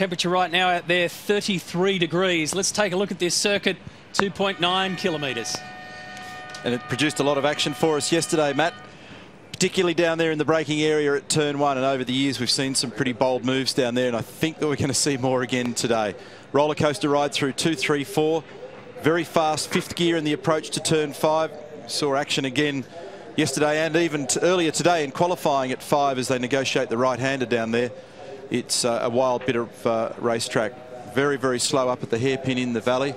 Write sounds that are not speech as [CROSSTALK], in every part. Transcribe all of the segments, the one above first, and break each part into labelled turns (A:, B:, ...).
A: Temperature right now out there, 33 degrees. Let's take a look at this circuit, 2.9 kilometres.
B: And it produced a lot of action for us yesterday, Matt particularly down there in the braking area at turn one. And over the years, we've seen some pretty bold moves down there. And I think that we're going to see more again today. Roller coaster ride through two, three, four. Very fast fifth gear in the approach to turn five. Saw action again yesterday and even earlier today in qualifying at five as they negotiate the right-hander down there. It's uh, a wild bit of uh, racetrack. Very, very slow up at the hairpin in the valley.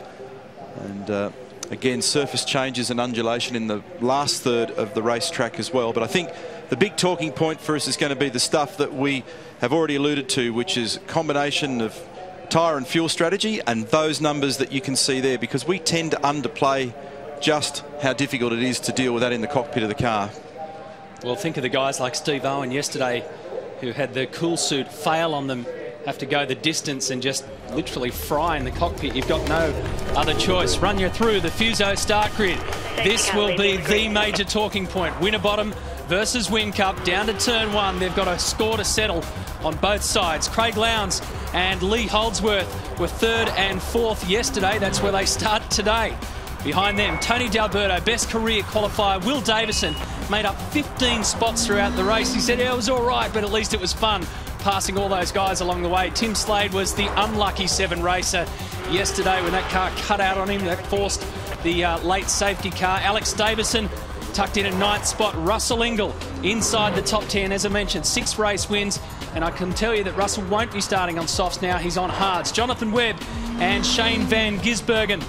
B: And uh, again, surface changes and undulation in the last third of the racetrack as well. But I think the big talking point for us is going to be the stuff that we have already alluded to, which is combination of tyre and fuel strategy and those numbers that you can see there, because we tend to underplay just how difficult it is to deal with that in the cockpit of the car.
A: Well, think of the guys like Steve Owen yesterday who had the cool suit fail on them have to go the distance and just literally fry in the cockpit. You've got no other choice. Run you through the Fuso start grid. This will be the major talking point. Winterbottom versus Whincup down to turn one. They've got a score to settle on both sides. Craig Lowndes and Lee Holdsworth were third and fourth yesterday. That's where they start today. Behind them, Tony D'Alberto, best career qualifier. Will Davison made up 15 spots throughout the race. He said, yeah, it was all right, but at least it was fun passing all those guys along the way. Tim Slade was the unlucky seven racer yesterday when that car cut out on him. That forced the uh, late safety car. Alex Davison tucked in a ninth spot. Russell Ingall inside the top 10, as I mentioned, six race wins. And I can tell you that Russell won't be starting on softs now. He's on hards. Jonathan Webb and Shane Van Gisbergen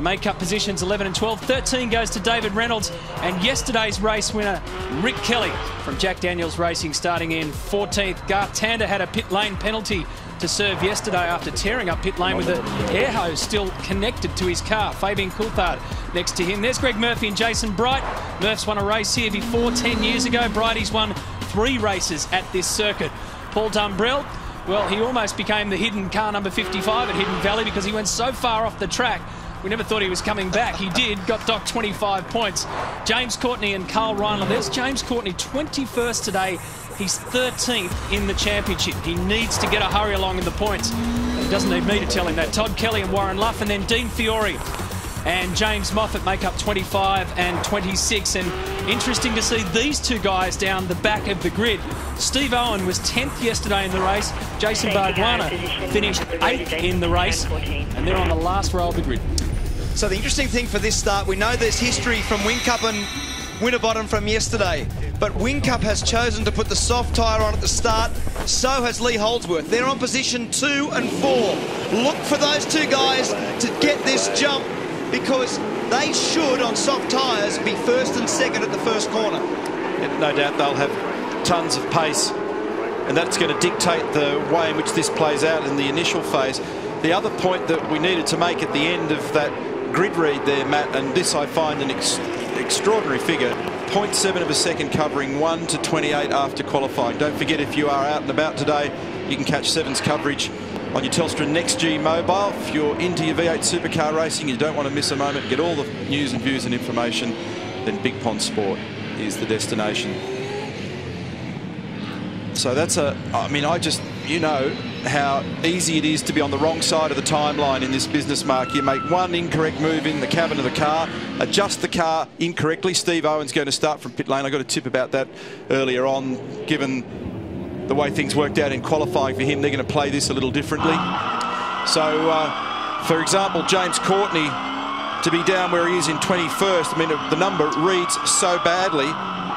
A: make up positions 11 and 12. 13 goes to David Reynolds. And yesterday's race winner, Rick Kelly from Jack Daniels Racing, starting in 14th. Garth Tander had a pit lane penalty to serve yesterday after tearing up pit lane with the air hose still connected to his car. Fabian Coulthard next to him. There's Greg Murphy and Jason Bright. Murph's won a race here before 10 years ago. Brighty's won three races at this circuit. Paul Dumbrell, well, he almost became the hidden car number 55 at Hidden Valley because he went so far off the track we never thought he was coming back. He did, got docked 25 points. James Courtney and Karl Reindler. There's James Courtney, 21st today. He's 13th in the championship. He needs to get a hurry along in the points. He doesn't need me to tell him that. Todd Kelly and Warren Luff, and then Dean Fiore and James Moffat make up 25 and 26. And interesting to see these two guys down the back of the grid. Steve Owen was 10th yesterday in the race. Jason Bargwanna finished 8th in the race. And they're on the last row of the grid.
C: So the interesting thing for this start, we know there's history from Whincup and Winterbottom from yesterday, but Whincup has chosen to put the soft tyre on at the start. So has Lee Holdsworth. They're on position two and four. Look for those two guys to get this jump because they should, on soft tyres, be first and second at the first corner.
B: No doubt they'll have tons of pace and that's going to dictate the way in which this plays out in the initial phase. The other point that we needed to make at the end of that grid read there, Matt, and this I find an ex extraordinary figure. 0.7 of a second covering 1 to 28 after qualifying. Don't forget if you are out and about today, you can catch Sevens coverage on your Telstra Next G mobile. If you're into your V8 supercar racing, you don't want to miss a moment, get all the news and views and information, then Big Pond Sport is the destination. So that's a, I mean, I just, you know how easy it is to be on the wrong side of the timeline in this business mark. You make one incorrect move in the cabin of the car, adjust the car incorrectly. Steve Owen's going to start from pit lane. I got a tip about that earlier on, given the way things worked out in qualifying for him. They're going to play this a little differently. So, uh, for example, James Courtney to be down where he is in 21st. I mean, the number reads so badly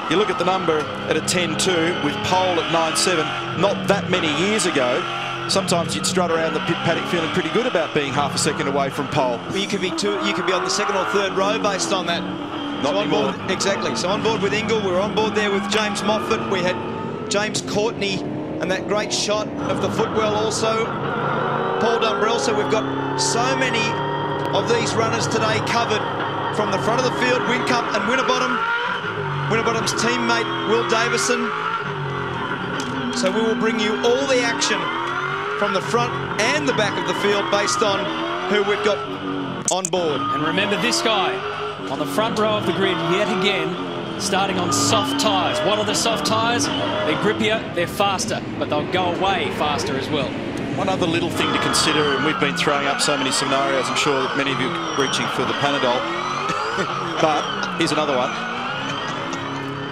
B: you look at the number at a 10-2 with pole at 9-7 not that many years ago. Sometimes you'd strut around the pit paddock feeling pretty good about being half a second away from pole.
C: Well, you could be two, you could be on the second or third row based on that.
B: Not so anymore.
C: Board, exactly. So on board with Ingall, we were on board there with James Moffat. We had James Courtney and that great shot of the footwell also. Paul Dumbrell. So we've got so many of these runners today covered from the front of the field, Whincup and Winterbottom. Winterbottom's teammate, Will Davison. So we will bring you all the action from the front and the back of the field based on who we've got on board.
A: And remember this guy on the front row of the grid yet again, starting on soft tyres. What are the soft tyres? They're grippier, they're faster, but they'll go away faster as well.
B: one other little thing to consider, and we've been throwing up so many scenarios, I'm sure that many of you are reaching for the Panadol. [LAUGHS] but here's another one.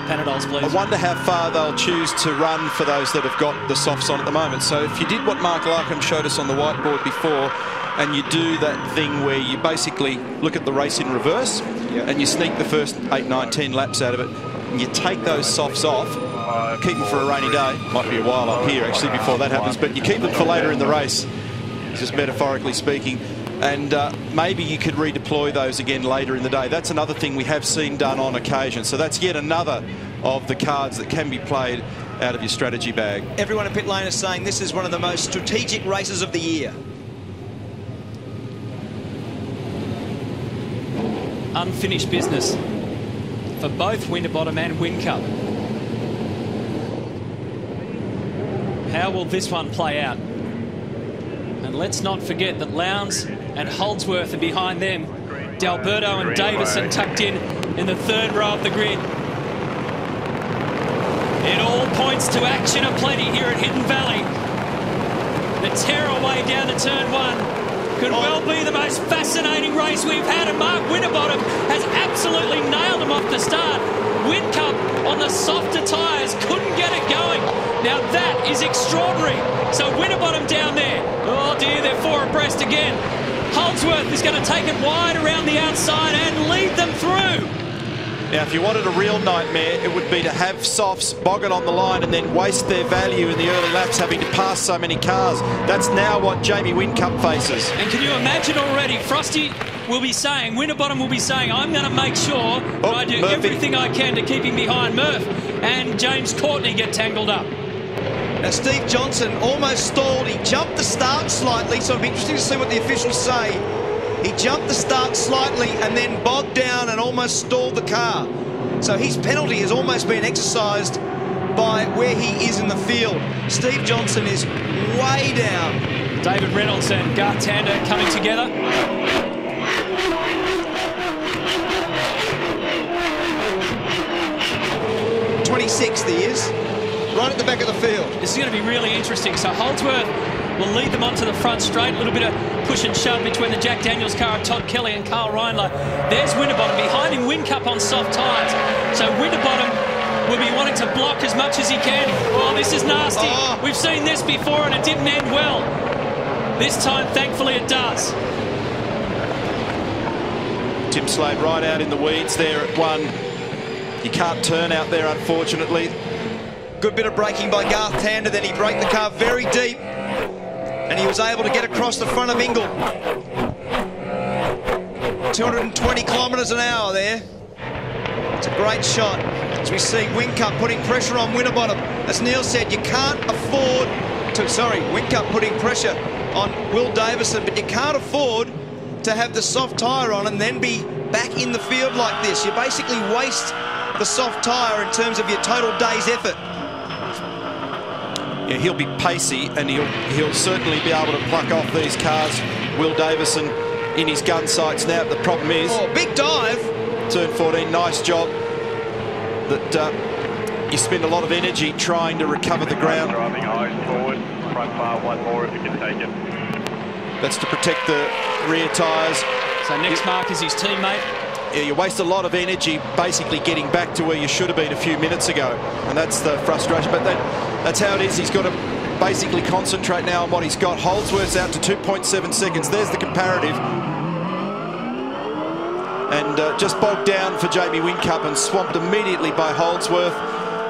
A: Panadols, please.
B: I wonder how far they'll choose to run for those that have got the softs on at the moment. So if you did what Mark Larkham showed us on the whiteboard before, and you do that thing where you basically look at the race in reverse, and you sneak the first 8, 9, 10 laps out of it, and you take those softs off, keep them for a rainy day. Might be a while up here, actually, before that happens, but you keep them for later in the race, just metaphorically speaking and uh, maybe you could redeploy those again later in the day. That's another thing we have seen done on occasion. So that's yet another of the cards that can be played out of your strategy bag.
C: Everyone in pit lane is saying this is one of the most strategic races of the year.
A: Unfinished business for both Winterbottom and Whincup. How will this one play out? And let's not forget that Lowndes and Holdsworth are behind them. D'Alberto and Davison tucked in in the third row of the grid. It all points to action aplenty here at Hidden Valley. The tearaway down to turn one could oh. well be the most fascinating race we've had, and Mark Winterbottom has absolutely nailed him off the start. Whincup on the softer tyres couldn't get it going. Now that is extraordinary. So Winterbottom down there. Oh dear, they're four abreast again. Holdsworth is going to take it wide around the outside and lead them through.
B: Now, if you wanted a real nightmare, it would be to have softs bog it on the line and then waste their value in the early laps having to pass so many cars. That's now what Jamie Whincup faces.
A: And can you imagine already, Frosty will be saying, Winterbottom will be saying, I'm going to make sure
B: oh,
A: that I do
B: Murphy.
A: everything I can to keep him behind Murph. And James Courtney get tangled up.
C: Now, Steve Johnson almost stalled. He jumped the start slightly, so it'll be interesting to see what the officials say. He jumped the start slightly and then bogged down and almost stalled the car. So his penalty has almost been exercised by where he is in the field. Steve Johnson is way down.
A: David Reynolds and Garth Tander coming together.
C: 26th he is, right at the back of the field.
A: This is going to be really interesting. So Holdsworth will lead them onto the front straight. A little bit of push and shove between the Jack Daniels car of Todd Kelly and Karl Reindler. There's Winterbottom behind him, Whincup on soft tyres. So Winterbottom will be wanting to block as much as he can. Oh, this is nasty.
C: Oh.
A: We've seen this before and it didn't end well. This time, thankfully, it does.
B: Tim Slade right out in the weeds there at one. You can't turn out there, unfortunately.
C: Good bit of braking by Garth Tander, then he braked the car very deep and he was able to get across the front of Ingall. 220 kilometres an hour there. It's a great shot. As we see Whincup putting pressure on Winterbottom. As Neil said, you can't afford to, sorry, Whincup putting pressure on Will Davison, but you can't afford to have the soft tyre on and then be back in the field like this. You basically waste the soft tyre in terms of your total day's effort.
B: Yeah, he'll be pacey and he'll he'll certainly be able to pluck off these cars. Will Davison in his gun sights now. The problem is,
C: Oh, big dive.
B: turn 14, nice job. That uh, you spend a lot of energy trying to recover the ground.
D: Driving eyes forward, front bar one more if you can take it.
B: That's to protect the rear tyres.
A: So next mark is his teammate.
B: Yeah, you waste a lot of energy basically getting back to where you should have been a few minutes ago. And that's the frustration. But that, that's how it is. He's got to basically concentrate now on what he's got. Holdsworth's out to 2.7 seconds. There's the comparative. And uh, just bogged down for Jamie Whincup and swamped immediately by Holdsworth,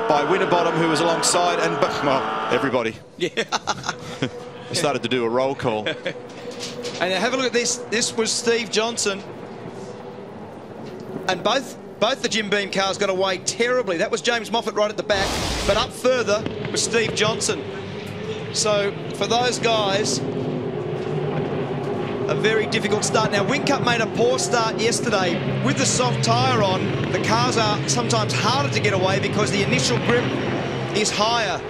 B: by Winterbottom, who was alongside, and, well, everybody.
C: Yeah. [LAUGHS] [LAUGHS]
B: Started to do a roll call. [LAUGHS]
C: And have a look at this. This was Steve Johnson. And both both the Jim Beam cars got away terribly. That was James Moffat right at the back. But up further was Steve Johnson. So for those guys, a very difficult start. Now, Whincup made a poor start yesterday. With the soft tyre on, the cars are sometimes harder to get away because the initial grip is higher.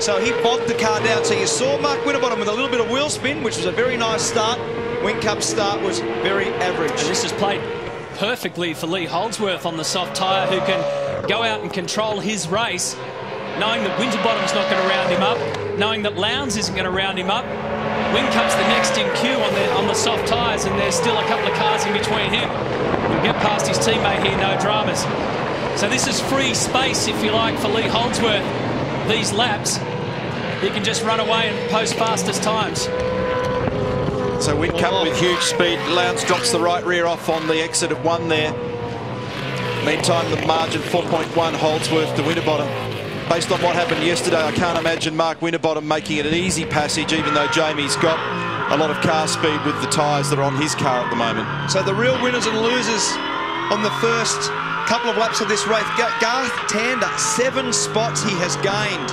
C: So he bogged the car down. So you saw Mark Winterbottom with a little bit of wheel spin, which was a very nice start. Whincup's start was very average.
A: And this is played perfectly for Lee Holdsworth on the soft tyre, who can go out and control his race, knowing that Winterbottom's not going to round him up, knowing that Lowndes isn't going to round him up. Whincup's the next in queue on the, on the soft tyres, and there's still a couple of cars in between him. He'll get past his teammate here, no dramas. So this is free space, if you like, for Lee Holdsworth. These laps, he can just run away and post fastest times.
B: So Whincup
C: Oh.
B: with huge speed. Lowndes drops the right rear off on the exit of one there. Meantime, the margin 4.1 Holdsworth to Winterbottom. Based on what happened yesterday, I can't imagine Mark Winterbottom making it an easy passage, even though Jamie's got a lot of car speed with the tyres that are on his car at the moment.
C: So the real winners and losers on the first couple of laps of this race. Garth Tander, seven spots he has gained.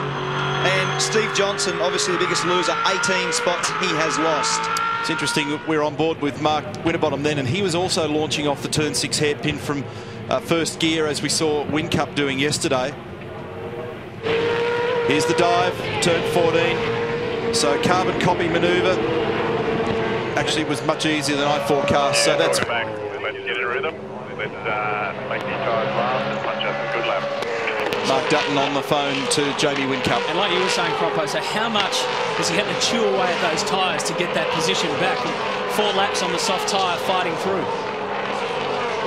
C: And Steve Johnson, obviously the biggest loser, 18 spots he has lost.
B: It's interesting that we're on board with Mark Winterbottom then, and he was also launching off the turn six hairpin from uh, first gear, as we saw Whincup doing yesterday. Here's the dive, turn 14. So carbon copy manoeuvre. Actually, was much easier than I forecast. So that's
D: back. Let's get in rhythm. Let's uh, make these last and punch us a good lap.
B: Mark Dutton on the phone to Jamie Whincup.
A: And like you were saying, Croppo, so how much has he had to chew away at those tyres to get that position back? Four laps on the soft tyre fighting through.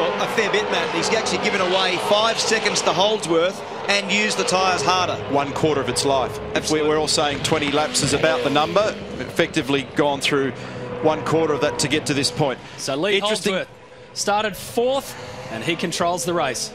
C: Well, a fair bit, Matt. He's actually given away five seconds to Holdsworth and used the tyres harder.
B: One quarter of its life. If we, we're all saying 20 laps is about the number, effectively gone through one quarter of that to get to this point.
A: So Lee
B: Interesting.
A: Holdsworth started fourth, and he controls the race.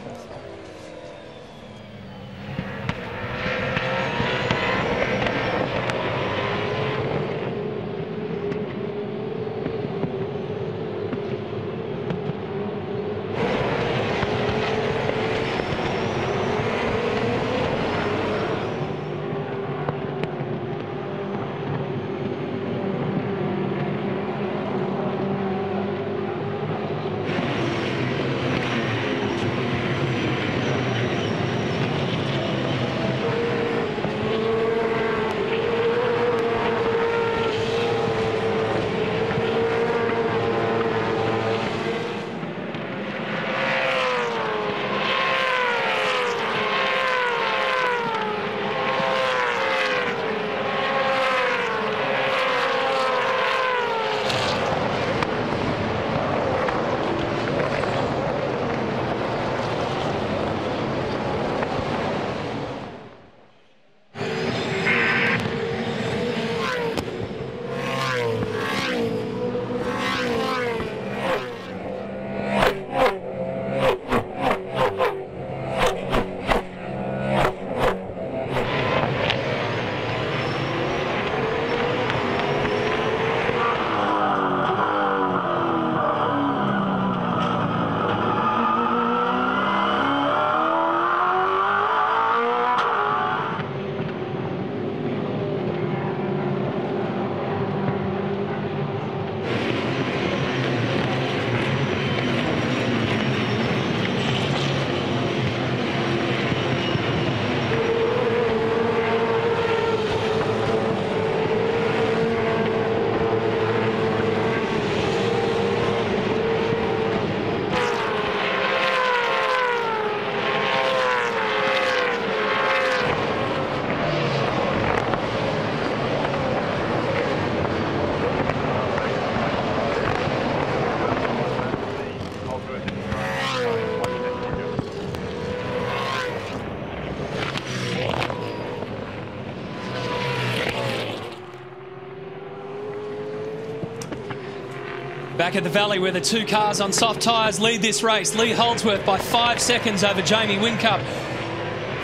A: Back at the Valley where the two cars on soft tyres lead this race. Lee Holdsworth by five seconds over Jamie Whincup.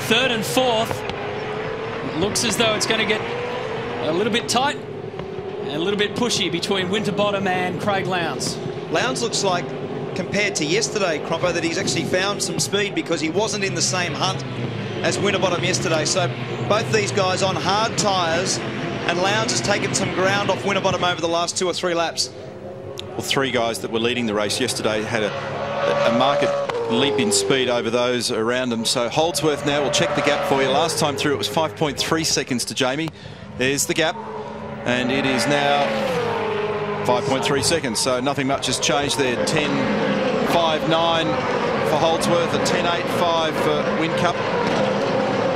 A: Third and fourth. It looks as though it's going to get a little bit tight and a little bit pushy between Winterbottom and Craig Lowndes.
C: Lowndes looks like, compared to yesterday, Croppo, that he's actually found some speed because he wasn't in the same hunt as Winterbottom yesterday. So both these guys on hard tyres, and Lowndes has taken some ground off Winterbottom over the last two or three laps.
B: Well, three guys that were leading the race yesterday had a, a market leap in speed over those around them. So Holdsworth now will check the gap for you. Last time through it was 5.3 seconds to Jamie. There's the gap. And it is now 5.3 seconds. So nothing much has changed there. 10, 5, 9 for Holdsworth, a 10, 8, 5 for Whincup.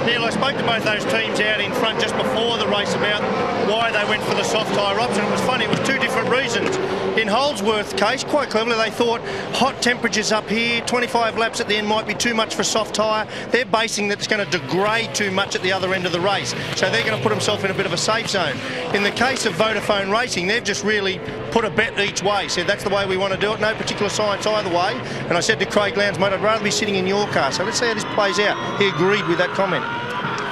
E: Neil, I spoke to both those teams out in front just before the race about why they went for the soft tyre option. It was funny, it was two different reasons. In Holdsworth's case, quite cleverly, they thought hot temperatures up here, 25 laps at the end might be too much for soft tyre. They're basing that it's going to degrade too much at the other end of the race. So they're going to put themselves in a bit of a safe zone. In the case of Vodafone Racing, they've just really put a bet each way. Said that's the way we want to do it. No particular science either way. And I said to Craig Lowndes, mate, I'd rather be sitting in your car. So let's see how this plays out. He agreed with that comment.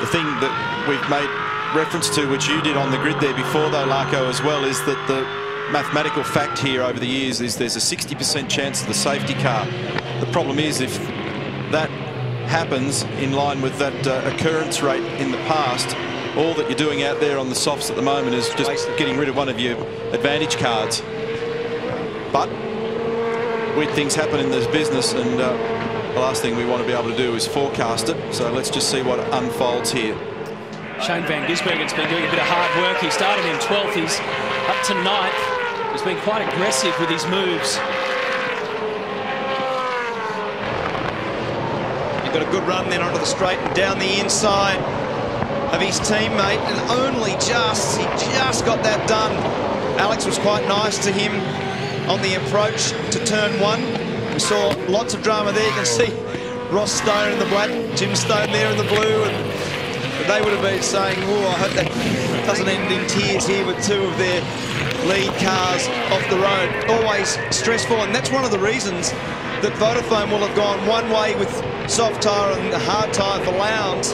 B: The thing that we've made reference to, which you did on the grid there before, though, Larko, as well, is that the mathematical fact here over the years is there's a 60% chance of the safety car. The problem is if that happens in line with that uh, occurrence rate in the past, all that you're doing out there on the softs at the moment is just getting rid of one of your advantage cards. But weird things happen in this business and uh, the last thing we want to be able to do is forecast it. So let's just see what unfolds here.
A: Shane Van Gisbergen's been doing a bit of hard work. He started in 12th. He's up to 9th. He's been quite aggressive with his moves.
C: He got a good run then onto the straight and down the inside of his teammate and only just, he just got that done. Alex was quite nice to him on the approach to turn one. We saw lots of drama there. You can see Ross Stone in the black, Jim Stone there in the blue, and they would have been saying, oh, I hope that doesn't end in tears here with two of their lead cars off the road. Always stressful, and that's one of the reasons that Vodafone will have gone one way with soft tyre and the hard tyre for Lowndes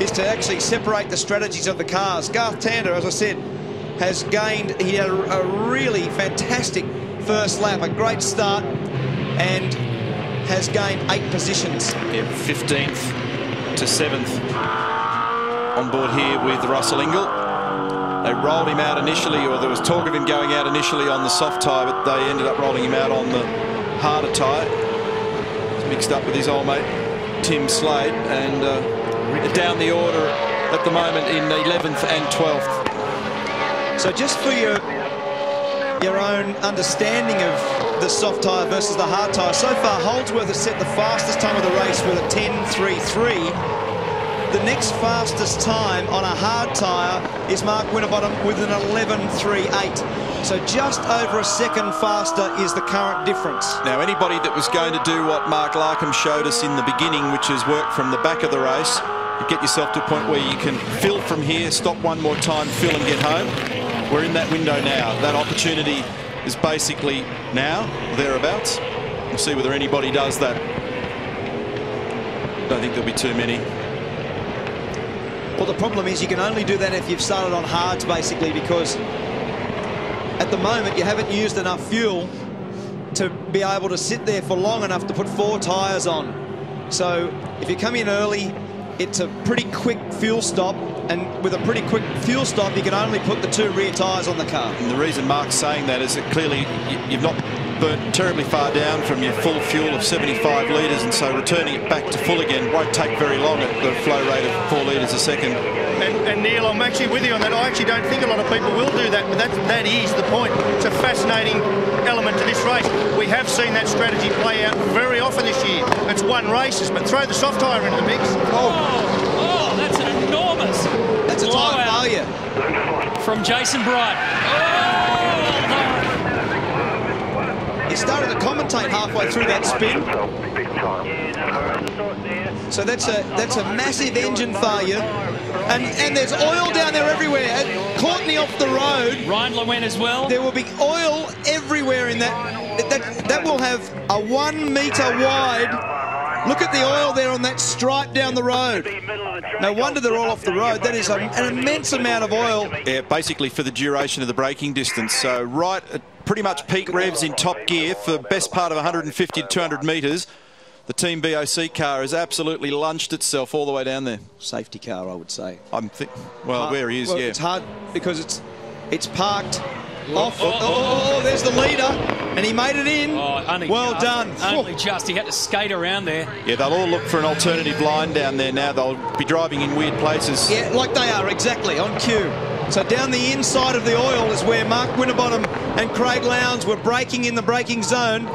C: is to actually separate the strategies of the cars. Garth Tander, as I said, has gained, he had a, a really fantastic first lap, a great start, and has gained eight positions.
B: Yeah, 15th to 7th on board here with Russell Ingall. They rolled him out initially, or there was talk of him going out initially on the soft tyre, but they ended up rolling him out on the harder tyre. Mixed up with his old mate, Tim Slade, and uh, down the order at the moment in 11th and 12th.
C: So just for your your own understanding of the soft tyre versus the hard tyre, so far Holdsworth has set the fastest time of the race with a 10.33. The next fastest time on a hard tyre is Mark Winterbottom with an 11.38. So just over a second faster is the current difference.
B: Now, anybody that was going to do what Mark Larkham showed us in the beginning, which is work from the back of the race, get yourself to a point where you can fill from here, stop one more time, fill and get home. We're in that window now. That opportunity is basically now, thereabouts. We'll see whether anybody does that. Don't think there'll be too many.
C: Well, the problem is you can only do that if you've started on hards, basically, because at the moment you haven't used enough fuel to be able to sit there for long enough to put four tyres on. So if you come in early, it's a pretty quick fuel stop, and with a pretty quick fuel stop, you can only put the two rear tyres on the car.
B: And the reason Mark's saying that is that clearly you've not burnt terribly far down from your full fuel of 75 litres and so returning it back to full again won't take very long at the flow rate of 4 litres a second.
E: And, and, Neil, I'm actually with you on that. I actually don't think a lot of people will do that, but that, that is the point. It's a fascinating element to this race. We have seen that strategy play out very often this year. It's won races, but throw the soft tyre into the mix.
A: Oh, oh that's an enormous
C: That's a tyre failure.
A: From Jason Bright. Oh,
C: he started to commentate halfway through that spin. So that's a that's a massive engine failure. And and there's oil down there everywhere. And Courtney off the road.
A: Ryan Lewin as well.
C: There will be oil everywhere in that. That, that will have a one metre wide Look at the oil there on that stripe down the road. No wonder they're all off the road. That is a, an immense amount of oil.
B: Yeah, basically for the duration of the braking distance. So right at pretty much peak revs in top gear for best part of 150 to 200 metres. The Team BOC car has absolutely lunched itself all the way down there.
C: Safety car, I would say.
B: I'm think. Well, where he is,
C: well,
B: yeah.
C: It's hard because it's it's parked oh, off. Oh, oh, oh, oh, there's the leader, and he made it in.
A: Oh, only
C: well
A: just,
C: done.
A: Only just. He had to skate around there.
B: Yeah, they'll all look for an alternative line down there now. They'll be driving in weird places.
C: Yeah, like they are, exactly, on cue. So down the inside of the oil is where Mark Winterbottom and Craig Lowndes were braking in the braking zone.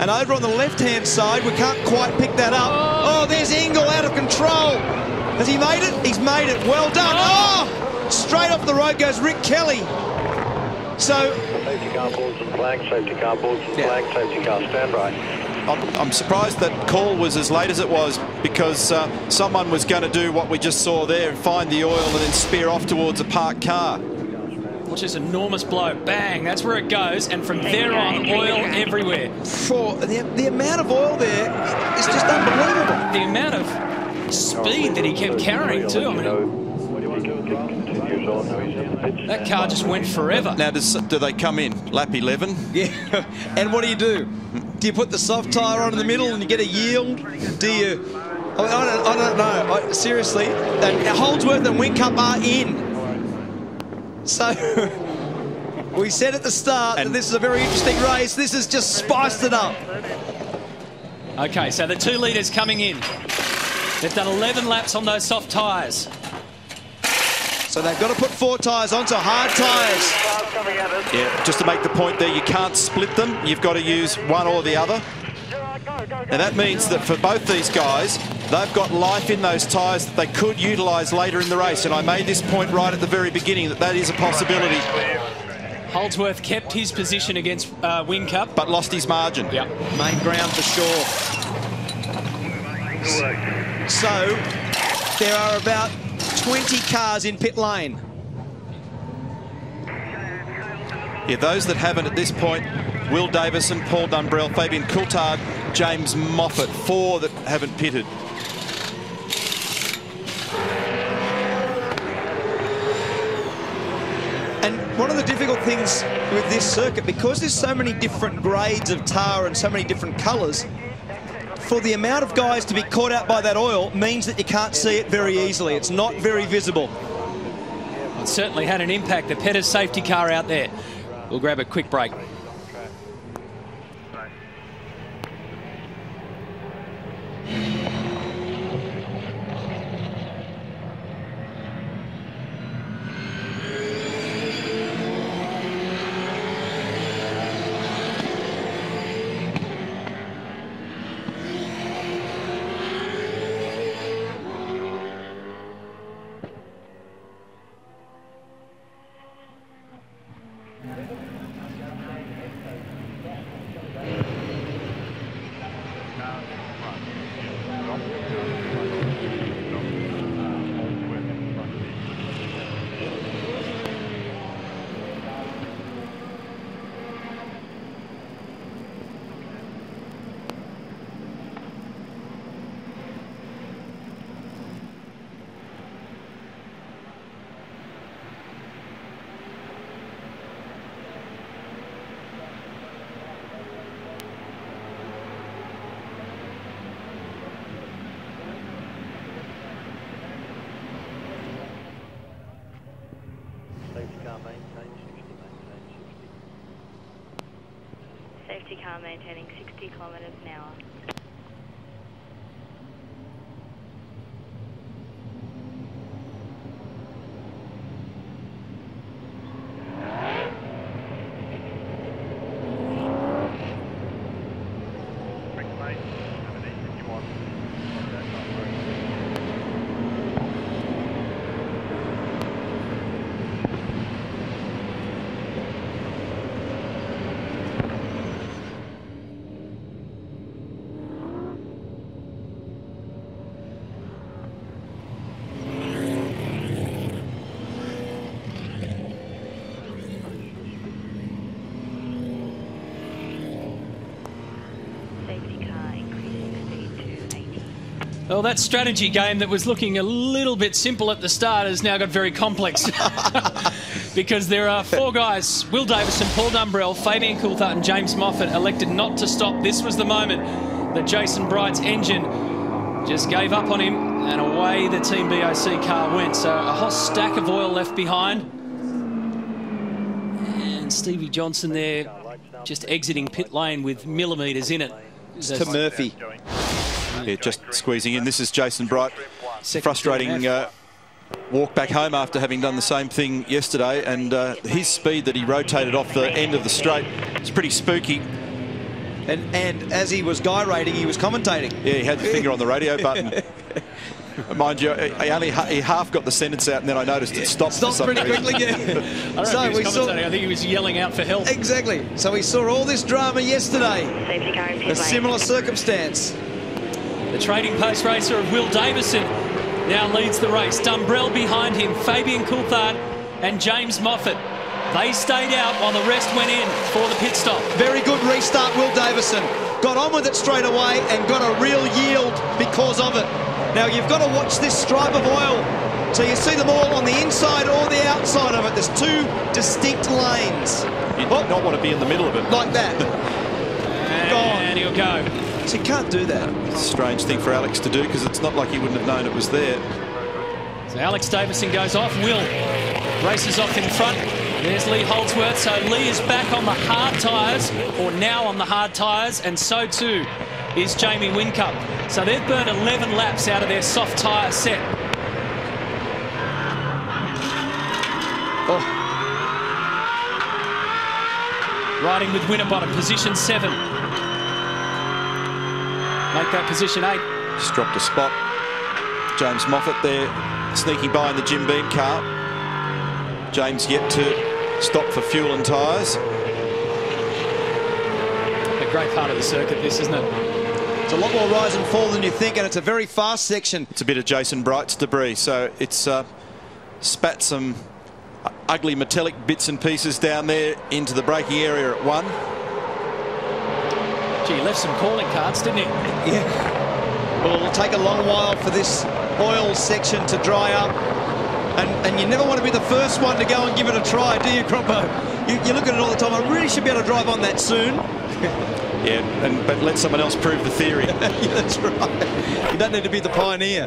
C: And over on the left-hand side, we can't quite pick that up. Oh, there's Ingall out of control. Has he made it? He's made it. Well done. Oh, oh! straight off the road goes Rick Kelly. So
D: Safety car boards and flag, safety car boards and
C: Yeah.
D: flag, safety car stand standby.
B: I'm, I'm surprised that call was as late as it was because uh, someone was going to do what we just saw there and find the oil and then spear off towards a parked car.
A: Watch this enormous blow. Bang. That's where it goes. And from there on, oil everywhere.
C: for the, the amount of oil there is just unbelievable.
A: The amount of speed that he kept carrying, too. I mean, that car just went forever.
B: Now, does, do they come in? Lap 11?
C: Yeah. [LAUGHS] and what do you do? Do you put the soft tyre on in the middle and you get a yield? Do you? I, mean, I, don't, I don't know. I, seriously, Holdsworth and Whincup are in. So [LAUGHS] we said at the start that this is a very interesting race. This has just spiced it up.
A: Okay, so the two leaders coming in. They've done 11 laps on those soft tyres.
C: So they've got to put four tyres on, so hard tyres.
D: Cars coming at us.
B: Yeah, just to make the point there, you can't split them. You've got to use one or the other. And that means that for both these guys, they've got life in those tyres that they could utilise later in the race. And I made this point right at the very beginning that that is a possibility,
A: Holdsworth kept his position against uh, Whincup.
B: but lost his margin.
A: Yep.
C: Main ground for sure. So there are about 20 cars in pit lane.
B: Yeah, those that haven't at this point, Will Davison, Paul Dumbrell, Fabian Coulthard, James Moffat, four that haven't pitted.
C: And one of the difficult things with this circuit, because there's so many different grades of tar and so many different colours, for the amount of guys to be caught out by that oil means that you can't see it very easily. It's not very visible.
A: It certainly had an impact. The Pettis safety car out there. We'll grab a quick break. Well, that strategy game that was looking a little bit simple at the start has now got very complex. [LAUGHS] because there are four guys Will Davison, Paul Dumbrell, Fabian Coulthard, and James Moffat elected not to stop. This was the moment that Jason Bright's engine just gave up on him, and away the Team BOC car went. So a whole stack of oil left behind. And Stevie Johnson there just exiting pit lane with millimetres in it.
C: To Murphy.
B: Yeah, just squeezing in. This is Jason Bright. Frustrating uh, walk back home after having done the same thing yesterday. And uh, his speed that he rotated off the end of the straight is pretty spooky.
C: And, and as he was guy rating, he was commentating.
B: Yeah, he had the finger on the radio [LAUGHS] button. Mind you, he only he half got the sentence out, and then I noticed it stopped. for
C: Stopped
B: some
C: pretty
B: reason.
C: quickly,
A: I
C: yeah.
A: don't [LAUGHS] [LAUGHS]
C: so
A: think he
C: we saw...
A: I think he was yelling out for help.
C: Exactly. So we saw all this drama yesterday.
F: Safety car in
C: A similar circumstance.
A: The trading post racer of Will Davison now leads the race. Dumbrell behind him, Fabian Coulthard and James Moffat. They stayed out while the rest went in for the pit stop.
C: Very good restart, Will Davison. Got on with it straight away and got a real yield because of it. Now you've got to watch this stripe of oil. So you see them all on the inside or the outside of it. There's two distinct lanes.
B: You
C: Oh.
B: do not want to be in the middle of it.
C: Like that. [LAUGHS]
A: And he'll go.
C: So you can't do that.
B: Strange thing for Alex to do because it's not like he wouldn't have known it was there.
A: So Alex Davison goes off. Will races off in front. There's Lee Holdsworth. So Lee is back on the hard tyres, or now on the hard tyres, and so too is Jamie Whincup. So they've burned 11 laps out of their soft tyre set.
C: Oh,
A: Riding with Winterbottom, position seven. Make that position eight.
B: Just dropped a spot. James Moffat there sneaking by in the Jim Beam car. James yet to stop for fuel and tyres.
A: A great part of the circuit, this, isn't it?
C: it's a lot more rise and fall than you think, and it's a very fast section.
B: It's a bit of Jason Bright's debris, so it's uh, spat some ugly metallic bits and pieces down there into the braking area at one.
A: Gee, he left some calling cards, didn't he?
C: Yeah. Well, it'll take a long while for this oil section to dry up. And, and you never want to be the first one to go and give it a try, do you, Croppo? You, you look at it all the time. I really should be able to drive on that soon. [LAUGHS]
B: Yeah, and but let someone else prove the theory. [LAUGHS]
C: yeah, that's right. You don't need to be the pioneer.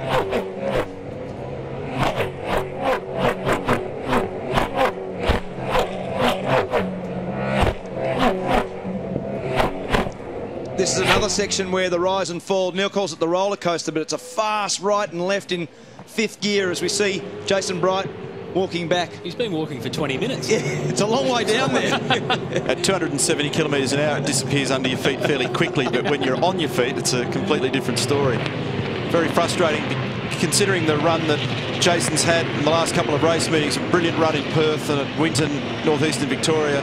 C: This is another section where the rise and fall, Neil calls it the roller coaster, but it's a fast right and left in fifth gear as we see Jason Bright walking back.
A: He's been walking for 20 minutes.
C: Yeah, [LAUGHS] it's a long way down there. [LAUGHS]
B: At 270 kilometres an hour, it disappears under your feet fairly quickly, but when you're on your feet, it's a completely different story. Very frustrating considering the run that Jason's had in the last couple of race meetings. A brilliant run in Perth and at Winton, northeastern Victoria.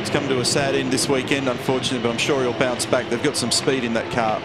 B: It's come to a sad end this weekend, unfortunately, but I'm sure he'll bounce back. They've got some speed in that car.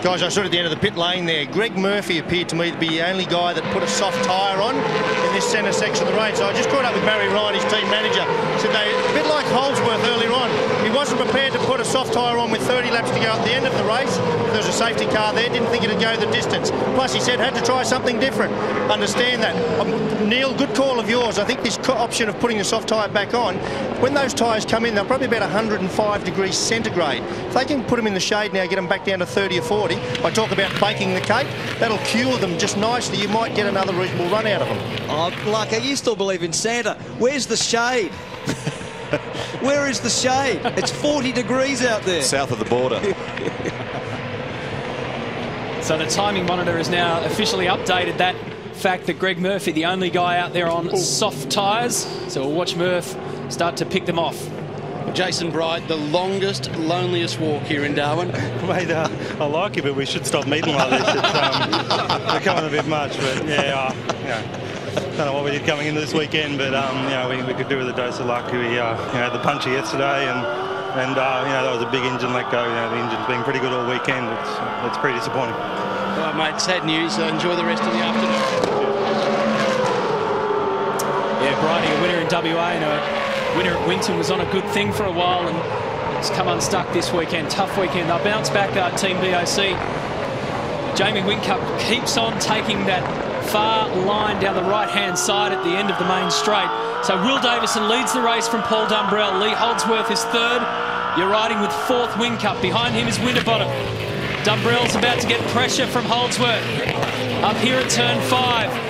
E: Guys, I stood at the end of the pit lane there. Greg Murphy appeared to me to be the only guy that put a soft tyre on in this centre section of the race. So I just caught up with Barry Ryan, his team manager. Said they, a bit like Holdsworth earlier on, he wasn't prepared to put a soft tyre on with 30 laps to go at the end of the race. There was a safety car there, didn't think it'd go the distance. Plus, he said had to try something different. Understand that. Um, Neil, good call of yours. I think this option of putting the soft tyre back on, when those tyres come in, they're probably about 105 degrees centigrade. If they can put them in the shade now, get them back down to 30 or 40, I talk about baking the cake, that'll cure them just nicely. You might get another reasonable run out of them.
C: Oh, Lucker, you still believe in Santa. Where's the shade? [LAUGHS] Where is the shade? It's 40 degrees out there.
B: South of the border. [LAUGHS]
A: So the timing monitor has now officially updated that fact that Greg Murphy, the only guy out there on soft tyres. So we'll watch Murph start to pick them off.
G: Jason Bright, the longest, loneliest walk here in Darwin. [LAUGHS]
H: Mate, uh, I like you, but we should stop meeting like this. It's um, [LAUGHS] becoming a bit much, but yeah, uh, yeah. Don't know what we did coming into this weekend, but um, you know, we, we could do with a dose of luck. We uh, you know, had the puncher yesterday, and and uh, you know that was a big engine let go. You know, the engine's been pretty good all weekend. It's it's pretty disappointing.
G: All right, mate, sad news. Uh, enjoy the rest of the afternoon.
A: Yeah, Brighty, a winner in WA and a winner at Winton was on a good thing for a while and it's come unstuck this weekend. Tough weekend. They'll bounce back, uh, Team BOC. Jamie Whincup keeps on taking that far line down the right-hand side at the end of the main straight. So Will Davison leads the race from Paul Dumbrell. Lee Holdsworth is third. You're riding with fourth Whincup. Behind him is Winterbottom. Dumbrell's about to get pressure from Holdsworth. Up here at turn five.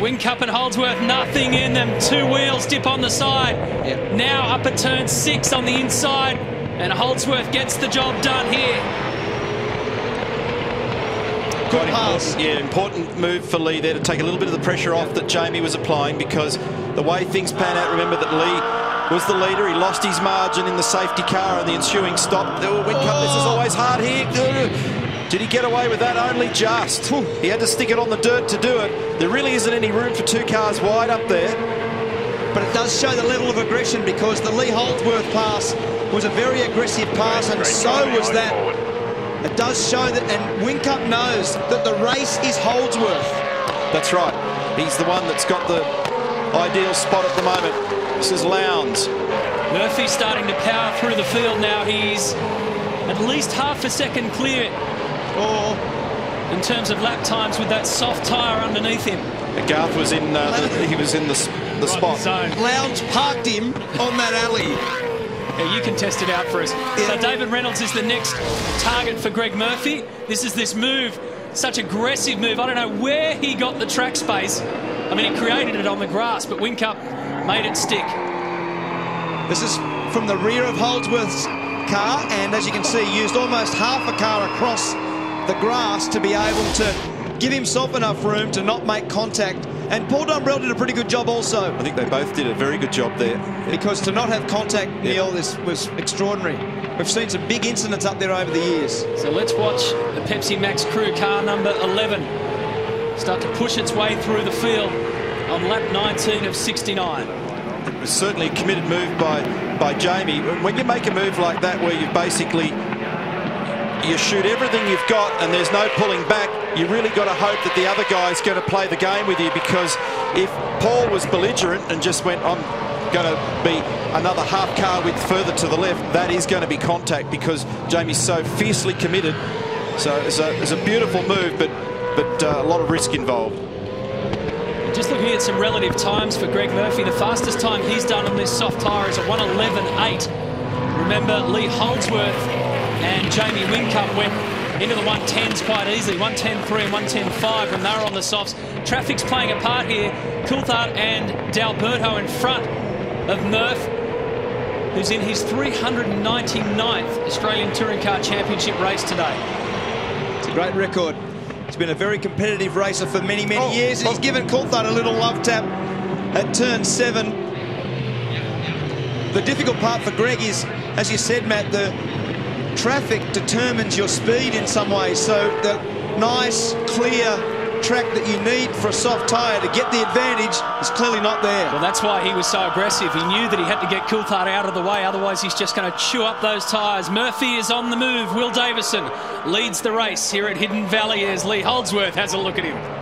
A: Whincup and Holdsworth, nothing in them. Two wheels dip on the side.
C: Yep.
A: Now up at turn six on the inside. And Holdsworth gets the job done here.
C: Good pass.
B: important, yeah, important move for Lee there to take a little bit of the pressure off that Jamie was applying because the way things pan out, remember that Lee was the leader. He lost his margin in the safety car and the ensuing stop. Oh, Whincup, this is always hard here. Did he get away with that? Only just. He had to stick it on the dirt to do it. There really isn't any room for two cars wide up there.
C: But it does show the level of aggression because the Lee Holdsworth pass was a very aggressive pass, and so was that. It does show that, and Whincup knows that the race is Holdsworth.
B: That's right. He's the one that's got the ideal spot at the moment. This is Lowndes.
A: Murphy starting to power through the field now. He's at least half a second clear
C: Or
A: in terms of lap times with that soft tyre underneath him.
B: Garth was in. Uh, the, he was in the, s- the spot.
A: Zone.
C: Lowndes parked him on that alley.
A: Yeah, you can test it out for us. So David Reynolds is the next target for Greg Murphy. This is this move, such aggressive move. I don't know where he got the track space. I mean, he created it on the grass, but Whincup made it stick.
C: This is from the rear of Holdsworth's car, and as you can see, used almost half a car across the grass to be able to give himself enough room to not make contact. And Paul Dumbrell did a pretty good job also,
B: I think they both did a very good job there.
C: because to not have contact, Neil, this was extraordinary. We've seen some big incidents up there over the years.
A: So let's watch the Pepsi Max crew car number 11 start to push its way through the field on lap 19 of 69.
B: It was certainly a committed move by by Jamie. When you make a move like that, where you basically you shoot everything you've got and there's no pulling back, you really got to hope that the other guy's going to play the game with you because if Paul was belligerent and just went, I'm going to be another half car width further to the left, that is going to be contact because Jamie's so fiercely committed. So it's a, it's a beautiful move, but but uh, a lot of risk involved.
A: Just looking at some relative times for Greg Murphy, the fastest time he's done on this soft tyre is a 111.8. Remember, Lee Holdsworth and Jamie Whincup went into the 110s quite easily, 110.3 and 110.5 when they were on the softs. Traffic's playing a part here. Coulthard and D'Alberto in front of Murph, who's in his 399th Australian Touring Car Championship race today.
C: It's a great record. He's been a very competitive racer for many, many
B: Oh,
C: years, he's
B: oh.
C: given Coulthard a little love tap at turn seven. The difficult part for Greg is, as you said, Matt, the traffic determines your speed in some ways. So the nice, clear track that you need for a soft tyre to get the advantage is clearly not there.
A: Well, that's why he was so aggressive. He knew that he had to get Coulthard out of the way, otherwise he's just going to chew up those tyres. Murphy is on the move. Will Davison leads the race here at Hidden Valley as Lee Holdsworth has a look at him.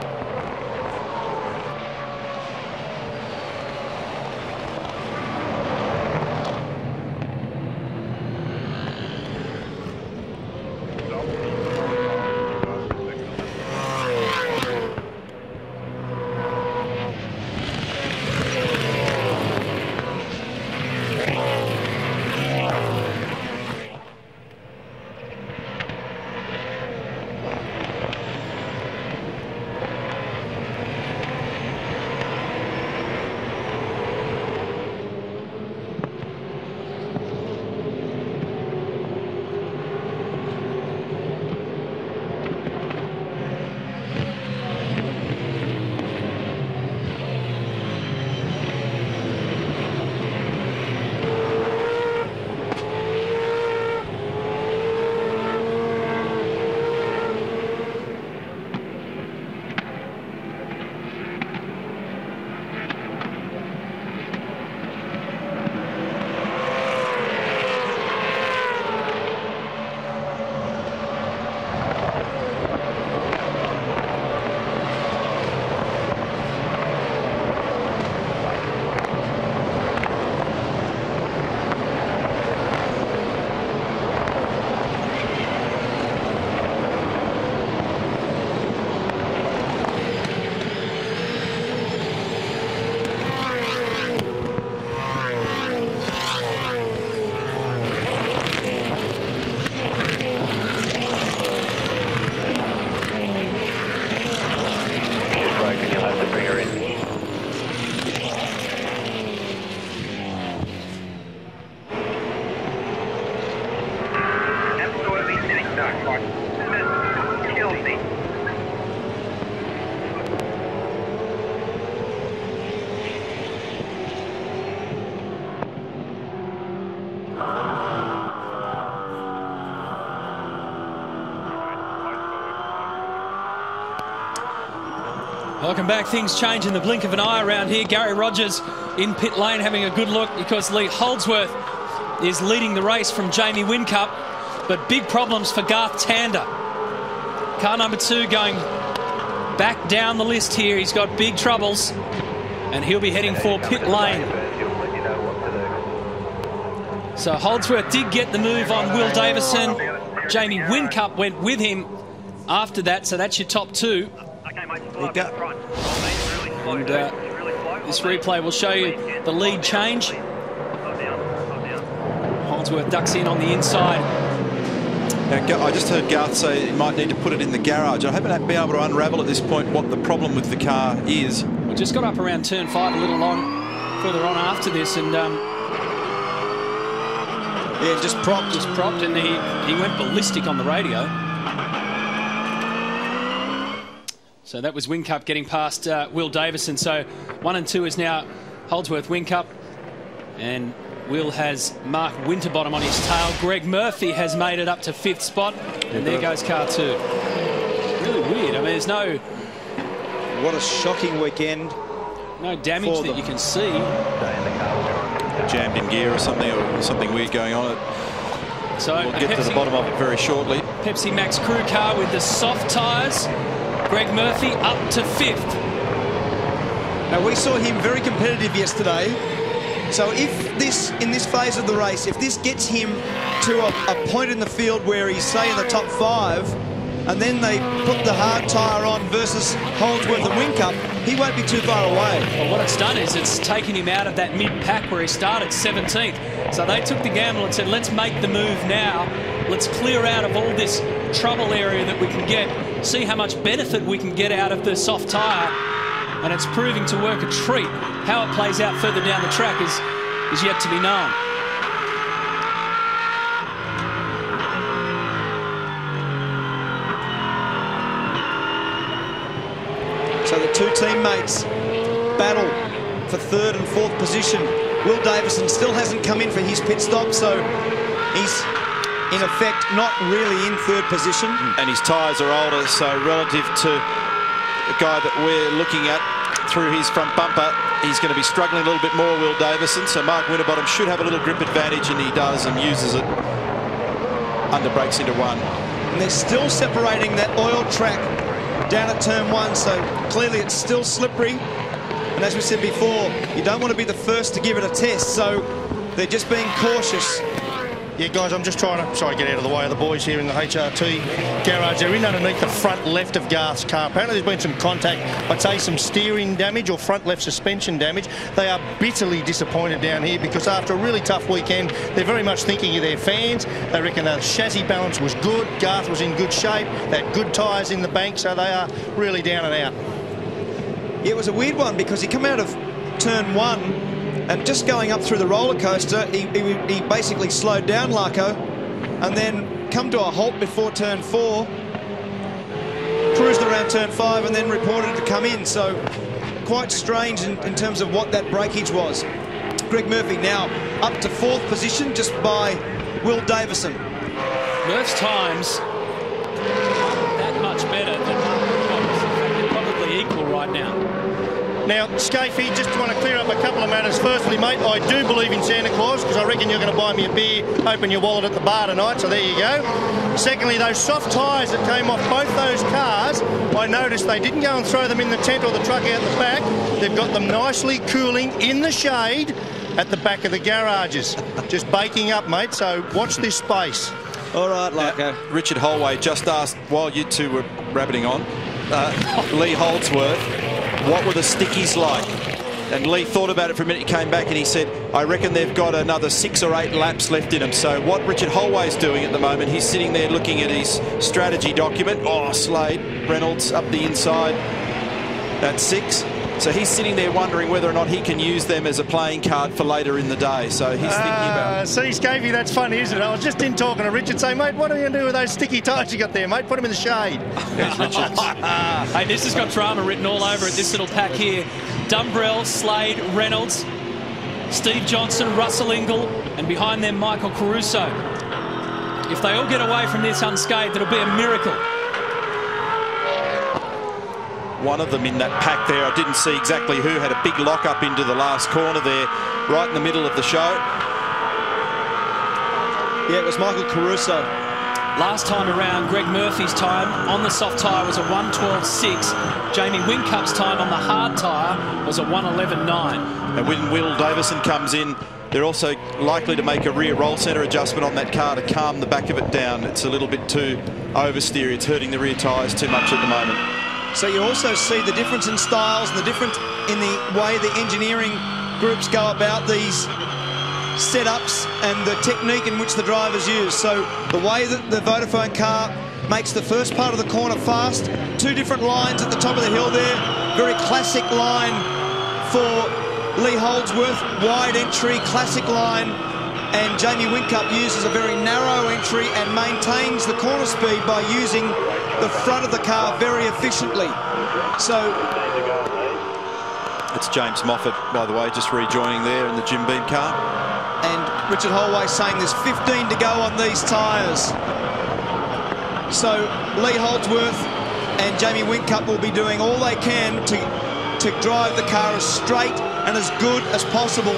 A: Welcome back. Things change in the blink of an eye around here. Garry Rogers in pit lane having a good look because Lee Holdsworth is leading the race from Jamie Whincup. But big problems for Garth Tander. Car number two going back down the list here. He's got big troubles and he'll be heading for pit lane. So Holdsworth did get the move on Will Davison. Jamie Whincup went with him after that, so that's your top two. And uh, this replay will show you the lead change. Holdsworth ducks in on the inside.
B: Now, I just heard Garth say he might need to put it in the garage. I haven't been able to unravel at this point what the problem with the car is.
A: We just got up around turn five a little on, further on after this, and um,
C: yeah, just propped,
A: just propped, and he he went ballistic on the radio. So that was Whincup getting past uh, Will Davison. So one and two is now Holdsworth Whincup. And Will has Mark Winterbottom on his tail. Greg Murphy has made it up to fifth spot. And there goes car two. Really weird. I mean, there's no...
C: What a shocking weekend.
A: No damage that you can see.
B: Jammed in gear or something, or something weird going on.
A: So
B: we'll get Pepsi, to the bottom of it very shortly.
A: Pepsi Max crew car with the soft tyres. Greg Murphy up to fifth.
C: Now we saw him very competitive yesterday. So if this, in this phase of the race, if this gets him to a, a point in the field where he's, say, in the top five, and then they put the hard tyre on versus Holdsworth and Whincup, he won't be too far away.
A: Well, what it's done is it's taken him out of that mid-pack where he started 17th. So they took the gamble and said, let's make the move now. Let's clear out of all this trouble area that we can get, see how much benefit we can get out of the soft tyre. And it's proving to work a treat. How it plays out further down the track is, is yet to be known.
C: So the two teammates battle for third and fourth position. Will Davison still hasn't come in for his pit stop, so he's in effect not really in third position.
B: And his tyres are older, so relative to the guy that we're looking at through his front bumper, he's going to be struggling a little bit more, Will Davison. So Mark Winterbottom should have a little grip advantage, and he does and uses it. Under brakes into one.
C: And they're still separating that oil track down at turn one, so clearly it's still slippery. And as we said before, you don't want to be the first to give it a test, so they're just being cautious.
E: Yeah, guys, I'm just trying to, sorry, get out of the way of the boys here in the HRT garage. They're in underneath the front left of Garth's car. Apparently there's been some contact, I'd say some steering damage or front left suspension damage. They are bitterly disappointed down here because after a really tough weekend, they're very much thinking of their fans. They reckon the chassis balance was good, Garth was in good shape, they had good tyres in the bank, so they are really down and out.
C: It was a weird one because he came out of turn one and just going up through the roller coaster, he, he, he basically slowed down Larko and then come to a halt before turn four, cruised around turn five and then reported to come in. So quite strange in, in terms of what that breakage was. Greg Murphy now up to fourth position just by Will Davison.
A: Murph's times that much better than probably equal right now.
E: Now, Skaifey, just want to clear up a couple of matters. Firstly, mate, I do believe in Santa Claus because I reckon you're going to buy me a beer, open your wallet at the bar tonight, so there you go. Secondly, those soft tyres that came off both those cars, I noticed they didn't go and throw them in the tent or the truck out the back. They've got them nicely cooling in the shade at the back of the garages. Just baking up, mate, so watch this space.
C: All right, Larko.
B: Uh, Richard Holway just asked, while you two were rabbiting on, uh, Lee Holdsworth, what were the stickies like? And Lee thought about it for a minute, came back and he said, I reckon they've got another six or eight laps left in them. So what Richard Holway's doing at the moment, he's sitting there looking at his strategy document. Oh, Slade, Reynolds up the inside. That's six. So he's sitting there wondering whether or not he can use them as a playing card for later in the day. So he's thinking about.
E: Uh, see, Skaifey, that's funny, isn't it? I was just in talking to Richard, saying, mate, what are you going to do with those sticky tyres you got there, mate? Put them in the shade. [LAUGHS]
B: There's Richard. [LAUGHS]
A: hey, this has got drama written all over it. This little pack here: Dumbrell, Slade, Reynolds, Steve Johnson, Russell Ingall, and behind them Michael Caruso. If they all get away from this unscathed, it'll be a miracle.
B: One of them in that pack there. I didn't see exactly who had a big lock up into the last corner there, right in the middle of the show.
C: Yeah, it was Michael Caruso.
A: Last time around, Greg Murphy's time on the soft tyre was a 112.6. Jamie Whincup's time on the hard tyre was a 111.9.
B: And when Will Davison comes in, they're also likely to make a rear roll centre adjustment on that car to calm the back of it down. It's a little bit too oversteer. It's hurting the rear tyres too much at the moment.
C: So you also see the difference in styles and the difference in the way the engineering groups go about these setups and the technique in which the drivers use. So the way that the Vodafone car makes the first part of the corner fast, two different lines at the top of the hill there, very classic line for Lee Holdsworth, wide entry, classic line, and Jamie Whincup uses a very narrow entry and maintains the corner speed by using the front of the car very efficiently. So
B: it's James Moffat, by the way, just rejoining there in the Jim Beam car.
C: And Richard Holway saying there's 15 to go on these tyres. So Lee Holdsworth and Jamie Whincup will be doing all they can to, to drive the car as straight and as good as possible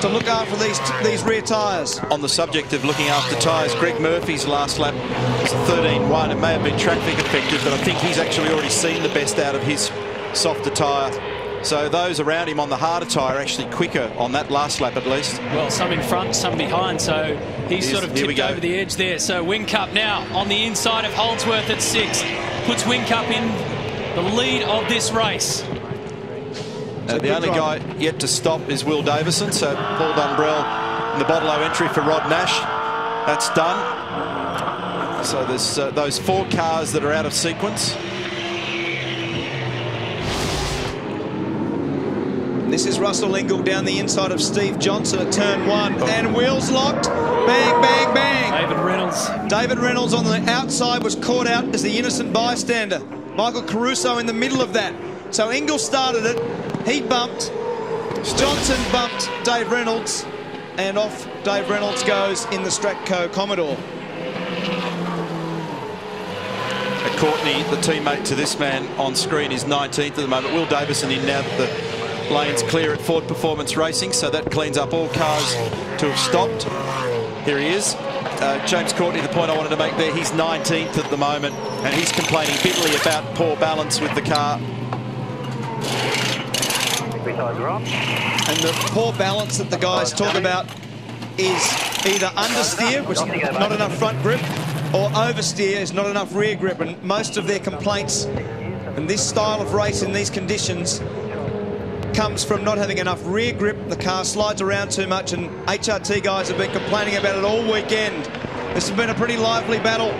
C: to look after these these rear tyres.
B: On the subject of looking after tyres, Greg Murphy's last lap was 13-1. It may have been traffic affected, but I think he's actually already seen the best out of his softer tyre. So those around him on the harder tyre are actually quicker on that last lap at least.
A: Well, some in front, some behind, so he's
B: Here's,
A: sort of tipped over the edge there. So Whincup now on the inside of Holdsworth at six. Puts Whincup in the lead of this race.
B: Uh, the only guy yet to stop is Will Davison. So Paul Dumbrell in the bottle entry for Rod Nash. That's done. So there's uh, those four cars that are out of sequence.
C: This is Russell Ingall down the inside of Steve Johnson at turn one. And wheels locked. Bang, bang, bang.
A: David Reynolds.
C: David Reynolds on the outside was caught out as the innocent bystander. Michael Caruso in the middle of that. So Ingall started it. He bumped. Johnson bumped Dave Reynolds. And off Dave Reynolds goes in the Stratco Commodore.
B: Uh, Courtney, the teammate to this man on screen, is 19th at the moment. Will Davison in now that the lane's clear at Ford Performance Racing, so that cleans up all cars to have stopped. Here he is. Uh, James Courtney, the point I wanted to make there, he's 19th at the moment, and he's complaining bitterly about poor balance with the car.
C: And the poor balance that the guys talk about is either understeer, which is not enough front grip, or oversteer is not enough rear grip. And most of their complaints in this style of race in these conditions comes from not having enough rear grip. The car slides around too much, and HRT guys have been complaining about it all weekend. This has been a pretty lively battle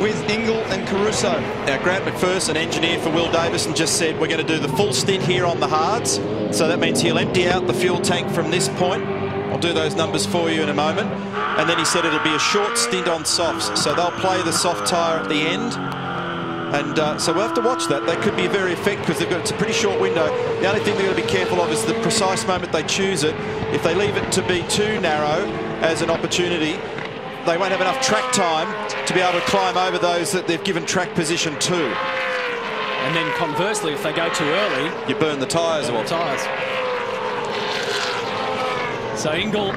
C: with Ingall and Caruso.
B: Now, Grant McPherson, engineer for Will Davison, just said we're going to do the full stint here on the hards. So that means he'll empty out the fuel tank from this point. I'll do those numbers for you in a moment. And then he said it'll be a short stint on softs. So they'll play the soft tyre at the end. And uh, so we'll have to watch that. That could be very effective because they've got it's a pretty short window. The only thing they've got to be careful of is the precise moment they choose it. If they leave it to be too narrow as an opportunity, they won't have enough track time to be able to climb over those that they've given track position to.
A: And then conversely, if they go too early,
B: you burn the tyres
A: burn. The tyres. So Ingall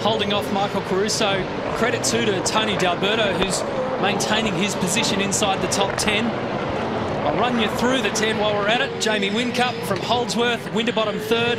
A: holding off Michael Caruso. Credit too to Tony D'Alberto, who's maintaining his position inside the top 10. I'll run you through the 10 while we're at it. Jamie Whincup from Holdsworth, Winterbottom third.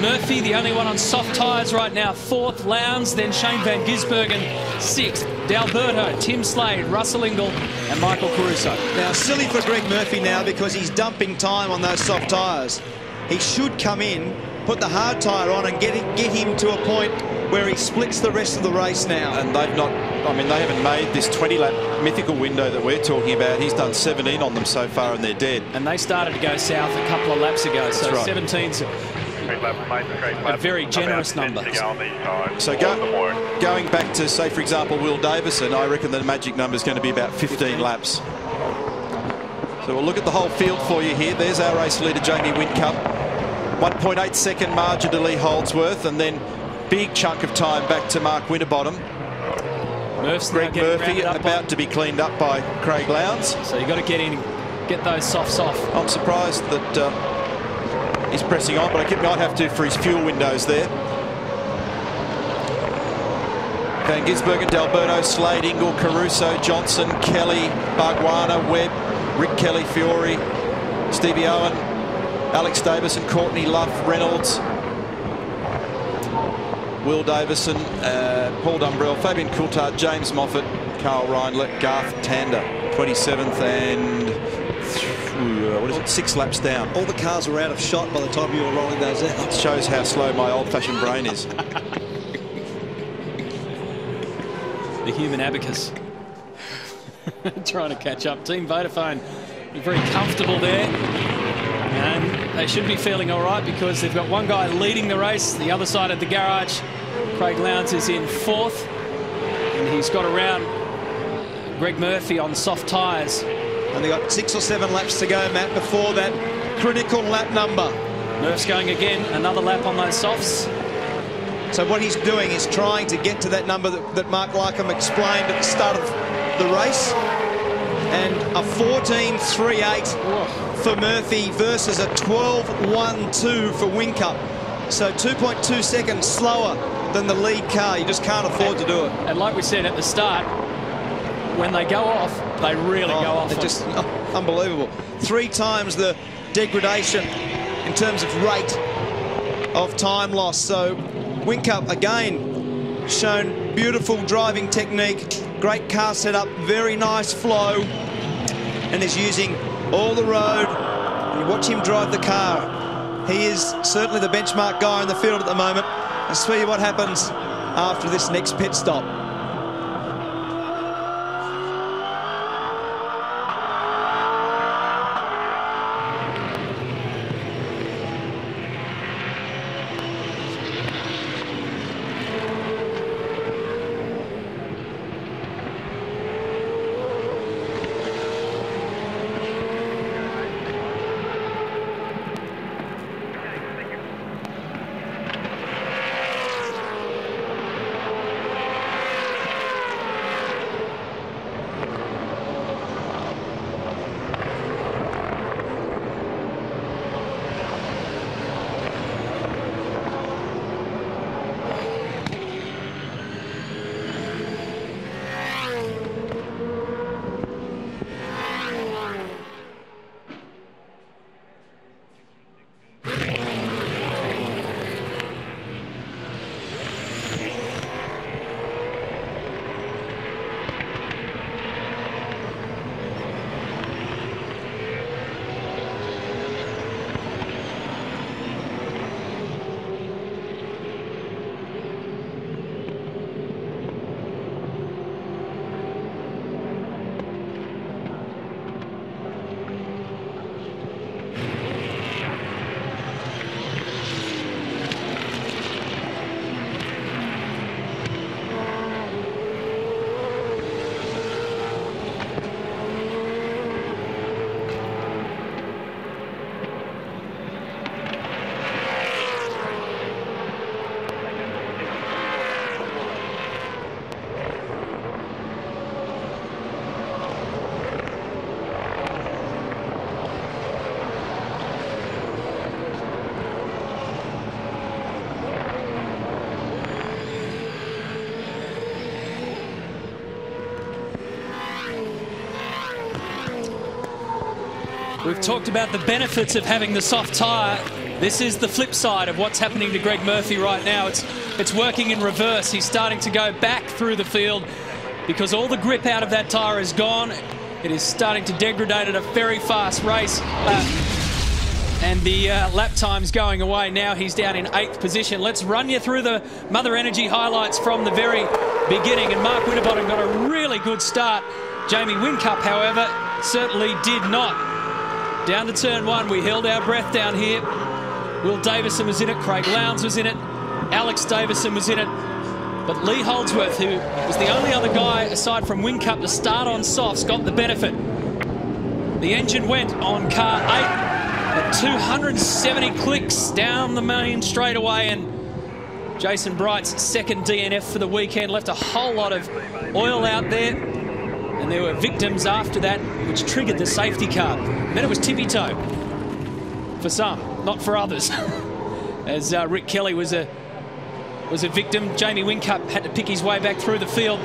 A: Murphy, the only one on soft tyres right now, fourth. Lowndes, then Shane Van Gisbergen, sixth. D'Alberto, Tim Slade, Russell Ingall, and Michael Caruso.
C: Now, silly for Greg Murphy now because he's dumping time on those soft tyres. He should come in, put the hard tyre on and get, it, get him to a point where he splits the rest of the race now.
B: And they've not, I mean, they haven't made this 20-lap mythical window that we're talking about. He's done 17 on them so far and they're dead.
A: And they started to go south a couple of laps ago, so
B: right.
A: 17's a very generous number.
B: So go, going back to, say, for example, Will Davison, I reckon the magic number is going to be about 15 laps. So we'll look at the whole field for you here. There's our race leader, Jamie Whincup. 1.8 second margin to Lee Holdsworth, and then big chunk of time back to Mark Winterbottom.
A: Murph's
B: Greg Murphy about
A: on.
B: to be cleaned up by Craig Lowndes.
A: So you've got to get in get those softs off.
B: I'm surprised that uh, he's pressing on, but I keep might have to for his fuel windows there. Van Gisbergen, D'Alberto, Slade, Ingall, Caruso, Johnson, Kelly, Bargwanna, Webb, Rick Kelly, Fiore, Stevie Owen, Alex Davison, Courtney Luff, Reynolds, Will Davison, uh, Paul Dumbrell, Fabian Coulthard, James Moffat, Karl Reindler, Garth Tander, 27th and uh, what is it, six laps down.
C: All the cars were out of shot by the time you were rolling those out.
B: It Shows how slow my old-fashioned brain is. [LAUGHS]
A: the human abacus. [LAUGHS] Trying to catch up. Team Vodafone very comfortable there. And they should be feeling all right because they've got one guy leading the race. The other side of the garage, Craig Lowndes is in fourth. And he's got around Greg Murphy on soft tyres.
C: And they've got six or seven laps to go, Matt, before that critical lap number.
A: Murph's going again, another lap on those softs.
C: So what he's doing is trying to get to that number that, that Mark Larkham explained at the start of the race. And a 14.38 for Murphy versus a 12.12 for Whincup. So 2.2 seconds slower than the lead car. You just can't afford
A: and,
C: to do it.
A: And like we said at the start, when they go off, they really
C: oh,
A: go off.
C: They're just oh, [LAUGHS] unbelievable. Three times the degradation in terms of rate of time loss. So Whincup again shown beautiful driving technique, great car setup, very nice flow, and is using all the road. You watch him drive the car. He is certainly the benchmark guy in the field at the moment. Let's see what happens after this next pit stop.
A: Talked about the benefits of having the soft tyre. This is the flip side of what's happening to Greg Murphy right now. It's, it's working in reverse. He's starting to go back through the field because all the grip out of that tyre is gone. It is starting to degrade at a very fast race. Uh, and the uh, lap time's going away. Now he's down in eighth position. Let's run you through the Mother Energy highlights from the very beginning. And Mark Winterbottom got a really good start. Jamie Whincup, however, certainly did not. Down to turn one, we held our breath down here. Will Davison was in it, Craig Lowndes was in it, Alex Davison was in it. But Lee Holdsworth, who was the only other guy aside from Whincup to start on softs, got the benefit. The engine went on car eight at 270 clicks down the main straightaway and Jason Bright's second DNF for the weekend left a whole lot of oil out there. And there were victims after that, which triggered the safety car. Then it was tippy toe for some, not for others. [LAUGHS] As uh, Rick Kelly was a was a victim, Jamie Whincup had to pick his way back through the field.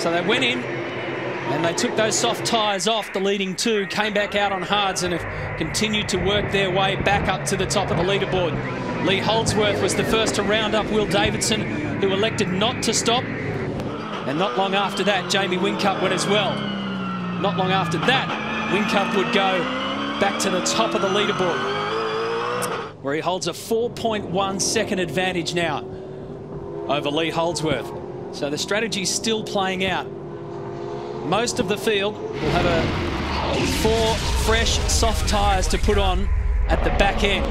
A: So they went in and they took those soft tyres off the leading two, came back out on hards and have continued to work their way back up to the top of the leaderboard. Lee Holdsworth was the first to round up Will Davison, who elected not to stop. And not long after that, Jamie Whincup went as well. Not long after that, Whincup would go back to the top of the leaderboard, where he holds a 4.1 second advantage now over Lee Holdsworth. So the strategy's still playing out. Most of the field will have a four fresh soft tyres to put on at the back end.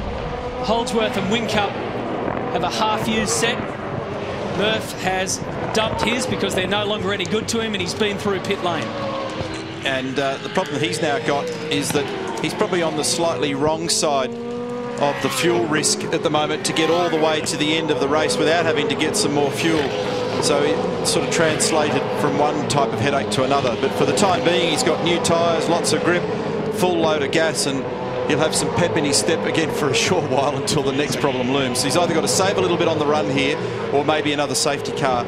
A: Holdsworth and Whincup have a half-used set. Murph has dumped his because they're no longer any good to him and he's been through pit lane.
B: And uh, the problem he's now got is that he's probably on the slightly wrong side of the fuel risk at the moment to get all the way to the end of the race without having to get some more fuel. So it sort of translated from one type of headache to another. But for the time being, he's got new tyres, lots of grip, full load of gas, and he'll have some pep in his step again for a short [LAUGHS] while until the next problem looms. So he's either got to save a little bit on the run here, or maybe another safety car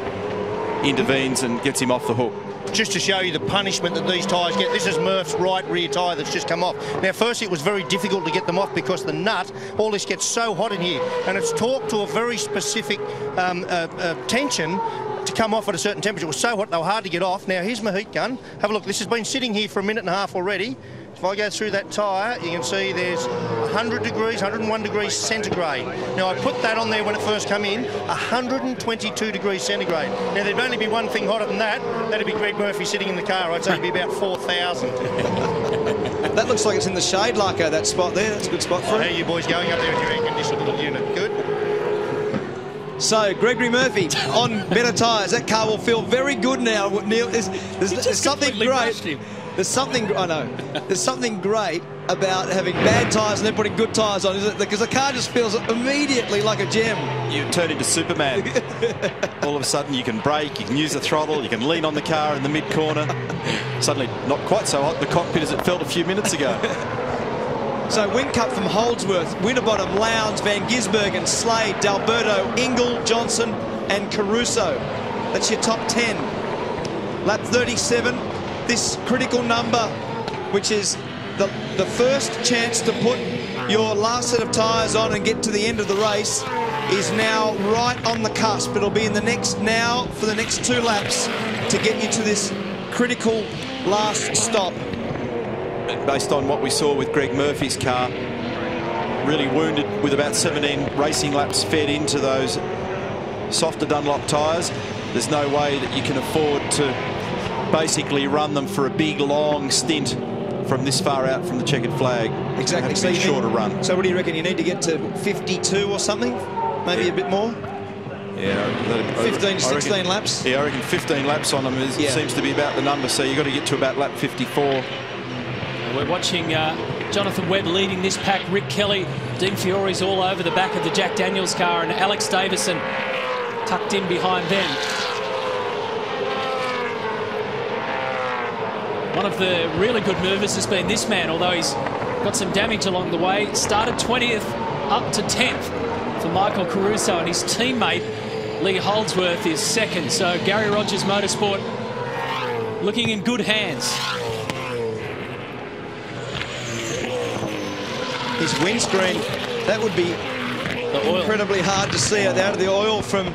B: intervenes and gets him off the hook
E: just to show you the punishment that these tyres get. This is Murph's right rear tyre that's just come off. Now, first it was very difficult to get them off because the nut, all this gets so hot in here, and it's torqued to a very specific um, uh, uh, tension to come off at a certain temperature. It was so hot they were hard to get off. Now, here's my heat gun. Have a look. This has been sitting here for a minute and a half already. If I go through that tyre, you can see there's 100 degrees, 101 degrees centigrade. Now, I put that on there when it first came in, 122 degrees centigrade. Now, there'd only be one thing hotter than that. That'd be Greg Murphy sitting in the car. I'd say it'd be about 4,000. [LAUGHS]
C: that looks like it's in the shade, Larko, uh, that spot there. That's a good spot for
E: oh, it. How are you boys going up there with your air-conditioned little unit? Good?
C: So, Gregory Murphy on better tyres. That car will feel very good now, Neil. There's, there's, there's something great. There's something, I know, there's something great about having bad tyres and then putting good tyres on, is it? Because the car just feels immediately like a gem.
B: You turn into Superman. [LAUGHS] All of a sudden you can brake, you can use the throttle, you can lean on the car in the mid-corner. Suddenly not quite so hot the cockpit as it felt a few minutes ago. [LAUGHS]
C: So Whincup from Holdsworth, Winterbottom, Lowndes, Van Gisbergen, Slade, D'Alberto, Ingall, Johnson and Caruso. That's your top 10. Lap 37, this critical number, which is the, the first chance to put your last set of tyres on and get to the end of the race, is now right on the cusp. It'll be in the next now for the next two laps to get you to this critical last stop.
B: Based on what we saw with Greg Murphy's car, really wounded with about 17 racing laps fed into those softer Dunlop tyres. There's no way that you can afford to basically run them for a big, long stint from this far out from the checkered flag.
C: Exactly.
B: So shorter need, run.
C: So what do you reckon? You need to get to 52 or something? Maybe a bit more?
B: Yeah,
C: 15, 16
B: reckon,
C: laps.
B: Yeah, I reckon 15 laps on them is, yeah. seems to be about the number. So you've got to get to about lap 54.
A: We're watching uh, Jonathan Webb leading this pack. Rick Kelly, Dean Fiore's all over the back of the Jack Daniels car, and Alex Davison tucked in behind them. One of the really good movers has been this man, although he's got some damage along the way. Started 20th up to 10th for Michael Caruso and his teammate Lee Holdsworth is second. So Garry Rogers Motorsport looking in good hands.
C: His windscreen, that would be incredibly hard to see out of the oil from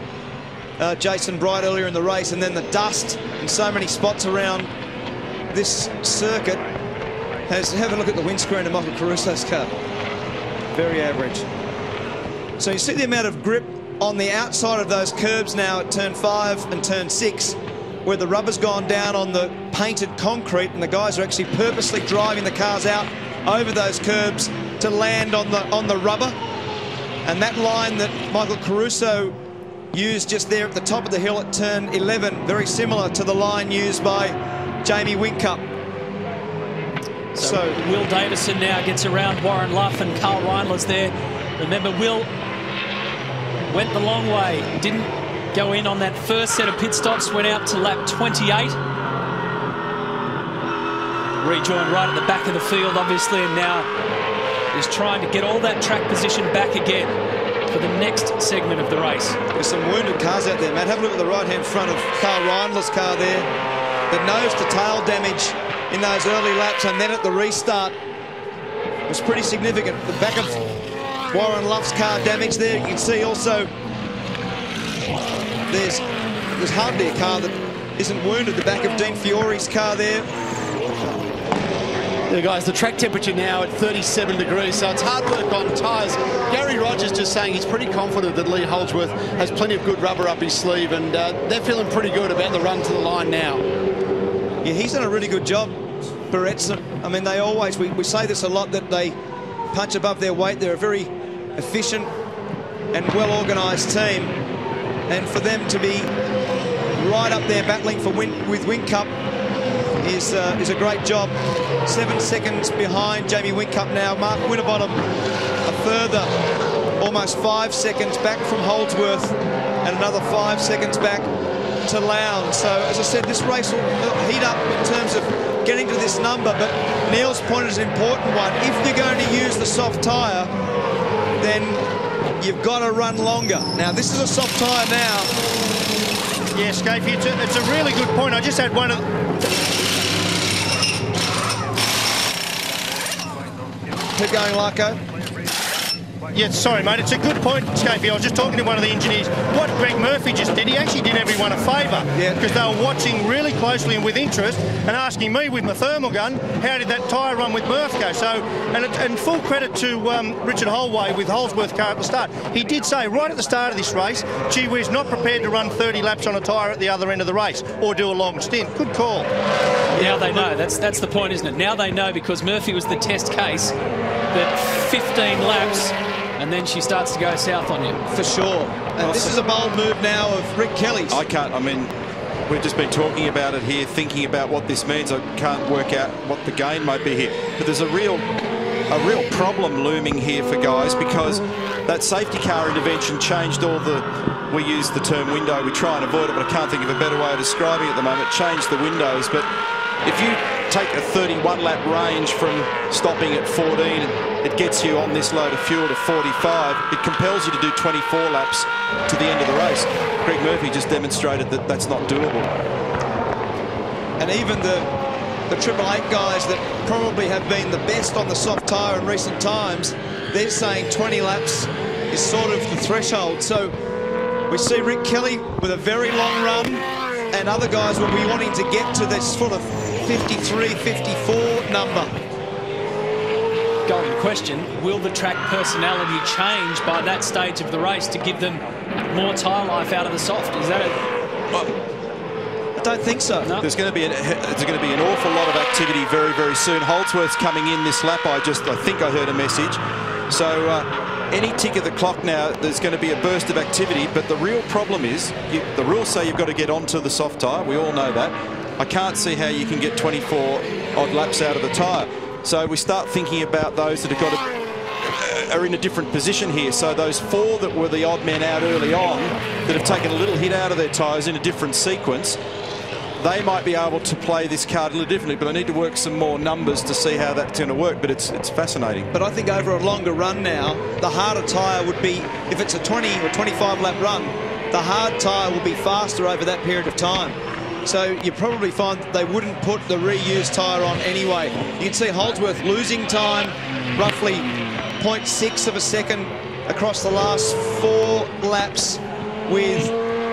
C: uh, Jason Bright earlier in the race and then the dust in so many spots around this circuit has have a look at the windscreen of Michael Caruso's car. Very average. So you see the amount of grip on the outside of those curbs now at turn five and turn six, where the rubber's gone down on the painted concrete and the guys are actually purposely driving the cars out over those curbs to land on the on the rubber. And that line that Michael Caruso used just there at the top of the hill at turn 11, very similar to the line used by Jamie Whincup.
A: So, so, Will Davison now gets around Warren Luff and Karl Reindler's there. Remember, Will went the long way, didn't go in on that first set of pit stops, went out to lap 28. rejoined right at the back of the field, obviously, and now is trying to get all that track position back again for the next segment of the race.
C: There's some wounded cars out there, Matt. Have a look at the right-hand front of Carl Reindler's car there. The nose-to-tail damage in those early laps and then at the restart was pretty significant. The back of Warren Luff's car damage there. You can see also there's, there's hardly a car that isn't wounded. The back of Dean Fiore's car there.
G: Yeah, guys, the track temperature now at 37 degrees, so it's hard work on tyres. Garry Rogers just saying he's pretty confident that Lee Holdsworth has plenty of good rubber up his sleeve, and uh, they're feeling pretty good about the run to the line now.
C: Yeah, he's done a really good job. Barrett's, I mean, they always, we, we say this a lot, that they punch above their weight. They're a very efficient and well-organised team. And for them to be right up there battling for win, with Whincup is, uh, is a great job. Seven seconds behind Jamie Whincup now. Mark Winterbottom a further almost five seconds back from Holdsworth and another five seconds back to Lowndes. So, as I said, this race will uh, heat up in terms of getting to this number, but Neil's point is an important one. If you're going to use the soft tyre, then you've got to run longer. Now, this is a soft tyre now.
E: Yes, it's a, it's a really good point. I just had one of...
C: Keep going, Larko.
E: Yeah, sorry, mate. It's a good point, Skaifey. I was just talking to one of the engineers. What Greg Murphy just did, he actually did everyone a favour.
C: Yeah.
E: Because they were watching really closely and with interest and asking me with my thermal gun, how did that tyre run with Murph go? So, and, it, and full credit to um, Richard Holway with Holdsworth car at the start. He did say right at the start of this race, gee whiz, not prepared to run 30 laps on a tyre at the other end of the race or do a long stint. Good call.
A: Now they know. That's that's the point, isn't it? Now they know because Murphy was the test case that 15 laps and then she starts to go south on you.
C: For sure. And this is a bold move now of Rick Kelly's.
B: I can't, I mean, we've just been talking about it here, thinking about what this means. I can't work out what the gain might be here. But there's a real, a real problem looming here for guys because that safety car intervention changed all the, we use the term window, we try and avoid it, but I can't think of a better way of describing it at the moment, changed the windows. But if you take a 31 lap range from stopping at 14 it gets you on this load of fuel to 45 it compels you to do 24 laps to the end of the race. Greg Murphy just demonstrated that that's not doable.
C: And even the the Triple Eight guys that probably have been the best on the soft tyre in recent times they're saying 20 laps is sort of the threshold. So we see Rick Kelly with a very long run and other guys will be wanting to get to this sort of 53, 54 number.
A: Golden question, will the track personality change by that stage of the race to give them more tyre life out of the soft? Is that a...
C: Well, I don't think so.
B: No. There's going to be an, there's going to be an awful lot of activity very, very soon. Holdsworth's coming in this lap. I just, I think I heard a message. So uh, any tick of the clock now, there's going to be a burst of activity. But the real problem is, you, the rules say you've got to get onto the soft tyre. We all know that. I can't see how you can get 24 odd laps out of the tyre. So we start thinking about those that have got to, are in a different position here. So those four that were the odd men out early on that have taken a little hit out of their tyres in a different sequence, they might be able to play this card a little differently, but I need to work some more numbers to see how that's going to work, but it's it's fascinating.
C: But I think over a longer run now, the harder tyre would be, if it's a 20 or 25 lap run, the hard tyre will be faster over that period of time. So you probably find they wouldn't put the reused tyre on anyway. You can see Holdsworth losing time, roughly 0.6 of a second across the last four laps with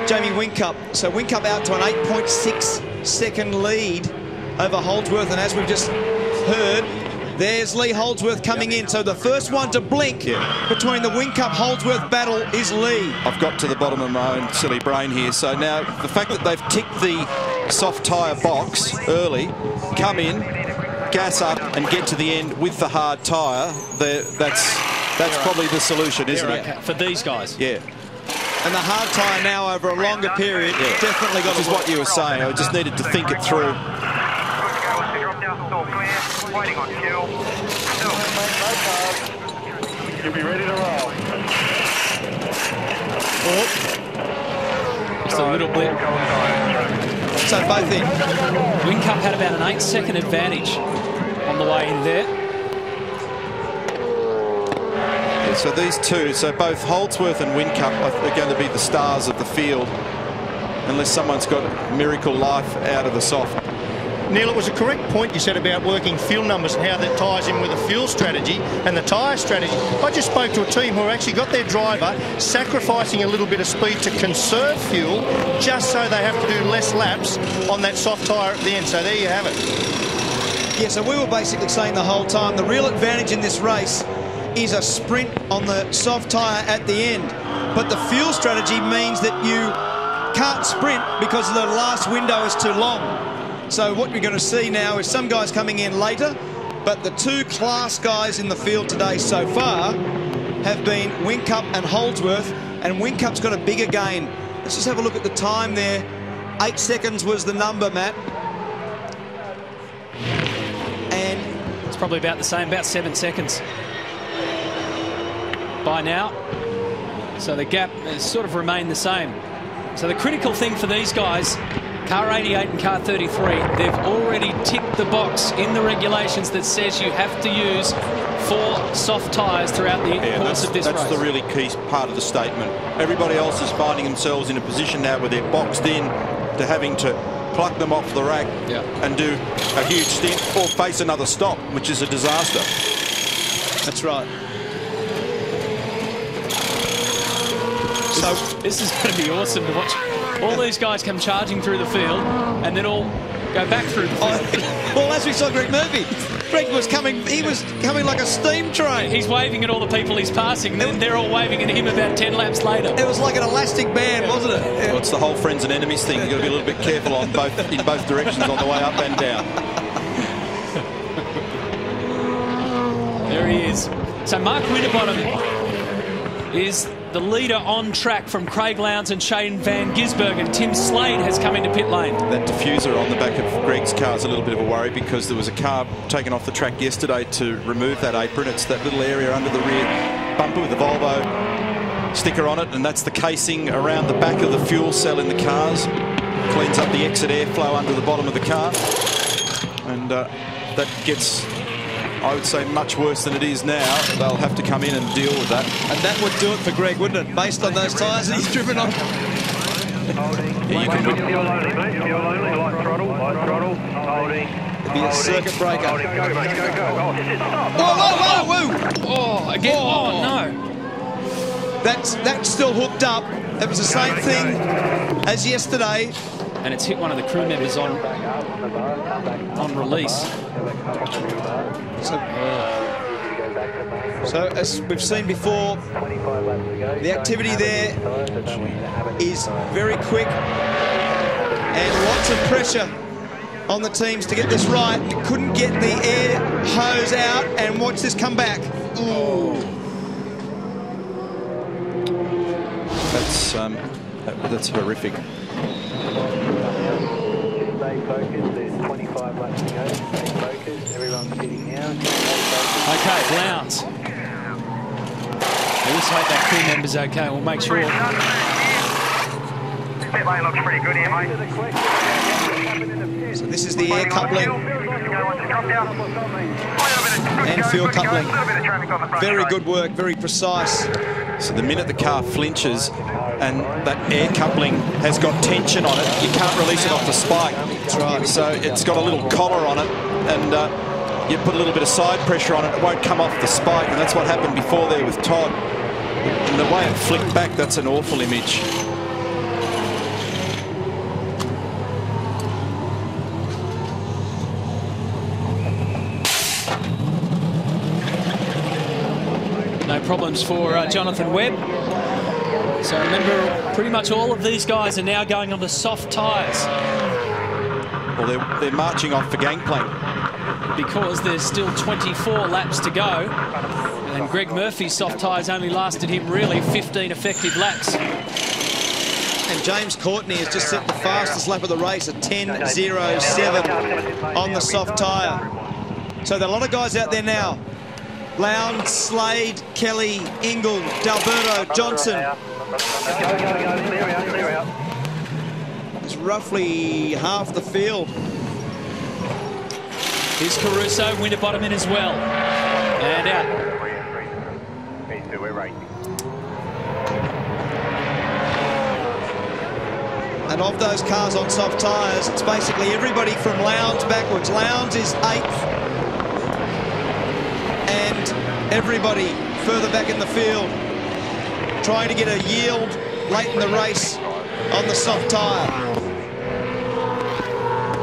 C: Jamie Whincup. So Whincup out to an 8.6 second lead over Holdsworth. And as we've just heard, there's Lee Holdsworth coming in. So the first one to blink
B: Yeah.
C: between the Whincup Holdsworth battle is Lee.
B: I've got to the bottom of my own silly brain here. So now the fact that they've ticked the soft tyre box early, come in, gas up and get to the end with the hard tyre, that's that's probably the solution, isn't
A: They're
B: it?
A: For these guys.
B: Yeah.
C: And the hard tyre now over a longer period
B: Yeah.
C: definitely got
B: Which is what you were saying. I just needed to think it through.
D: Waiting on fuel. You'll be ready to roll. Oh.
A: Just a little bit.
C: So both in.
A: Whincup had about an eight-second advantage on the way in there.
B: Yeah, so these two, so both Holdsworth and Whincup are going to be the stars of the field unless someone's got miracle life out of the soft.
E: Neil, it was a correct point you said about working fuel numbers and how that ties in with the fuel strategy and the tyre strategy. I just spoke to a team who actually got their driver sacrificing a little bit of speed to conserve fuel just so they have to do less laps on that soft tyre at the end. So there you have it.
C: Yeah, so we were basically saying the whole time the real advantage in this race is a sprint on the soft tyre at the end. But the fuel strategy means that you can't sprint because the last window is too long. So what we're going to see now is some guys coming in later, but the two class guys in the field today so far have been Whincup and Holdsworth, and Whincup's got a bigger gain. Let's just have a look at the time there. Eight seconds was the number, Matt. And
A: It's probably about the same, about seven seconds by now. So the gap has sort of remained the same. So the critical thing for these guys Car 88 and car 33, they've already ticked the box in the regulations that says you have to use four soft tyres throughout the
B: Yeah,
A: course
B: that's,
A: of this
B: that's
A: race.
B: the really key part of the statement. Everybody else is finding themselves in a position now where they're boxed in to having to pluck them off the rack
A: Yeah.
B: and do a huge stint or face another stop, which is a disaster.
C: that's right.
A: So this is going to be awesome to watch. [LAUGHS] All these guys come charging through the field and then all go back through the field. [LAUGHS]
C: well, as we saw Greg Murphy, Greg was coming, he was coming like a steam train.
A: He's waving at all the people he's passing, and then they're all waving at him about 10 laps later.
C: It was like an elastic band, wasn't it?
B: Well, it's the whole friends and enemies thing. You've got to be a little bit careful on both in both directions on the way up and down.
A: There he is. So Mark Winterbottom is the leader on track from Craig Lowndes and Shane Van Gisbergen. And Tim Slade has come into pit lane.
B: That diffuser on the back of Greg's car is a little bit of a worry because there was a car taken off the track yesterday to remove that apron. It's that little area under the rear bumper with the Volvo sticker on it, and that's the casing around the back of the fuel cell in the cars. Cleans up the exit airflow under the bottom of the car, and uh, that gets, I would say, much worse than it is now. They'll have to come in and deal with that.
C: And that would do it for Greg, wouldn't it? Based on those tyres that he's driven on.
B: Yeah, you can look-
D: Fuel only, mate. Fuel only. Light throttle. Light throttle. Holding.
C: Be a circuit breaker.
D: Holding. Go, mate. Go, go. Oh, this is stop.
C: Whoa, whoa, whoa, whoa!
A: Oh, again. Oh, no.
C: That's, that's still hooked up. It was the same thing as yesterday.
A: And it's hit one of the crew members on, on release.
C: So, so as we've seen before, the activity there is very quick and lots of pressure on the teams to get this right. Couldn't get the air hose out and watch this come back. Ooh.
B: That's um, that- that's horrific.
I: Stay focused, there's 25 laps to go. Stay focused, everyone's sitting now.
A: Okay, Lowndes. Let's hope that crew member's okay. We'll make sure.
D: Pit looks pretty good here, mate.
C: So this is the air coupling and fuel coupling. Very good work, very precise.
B: So the minute the car flinches and that air coupling has got tension on it, you can't release it off the spike.
C: That's right.
B: So it's got a little collar on it, and uh, you put a little bit of side pressure on it, it won't come off the spike, and that's what happened before there with Todd. And the way it flicked back, that's an awful image.
A: No problems for uh, Jonathan Webb. So remember, pretty much all of these guys are now going on the soft tyres
B: Well, they're, they're marching off for gangplank.
A: Because there's still 24 laps to go. And Greg Murphy's soft tyres only lasted him really 15 effective laps.
C: And James Courtney has just set the fastest lap of the race at 10.07 on the soft tyre. So there are a lot of guys out there now. Lowndes, Slade, Kelly, Ingall, D'Alberto, Johnson. Is roughly half the field.
A: Here's Caruso, Winterbottom in as well. And out.
D: And
C: of those cars on soft tyres, it's basically everybody from Lowndes backwards. Lowndes is eighth. And everybody further back in the field trying to get a yield late in the race on the soft tyre.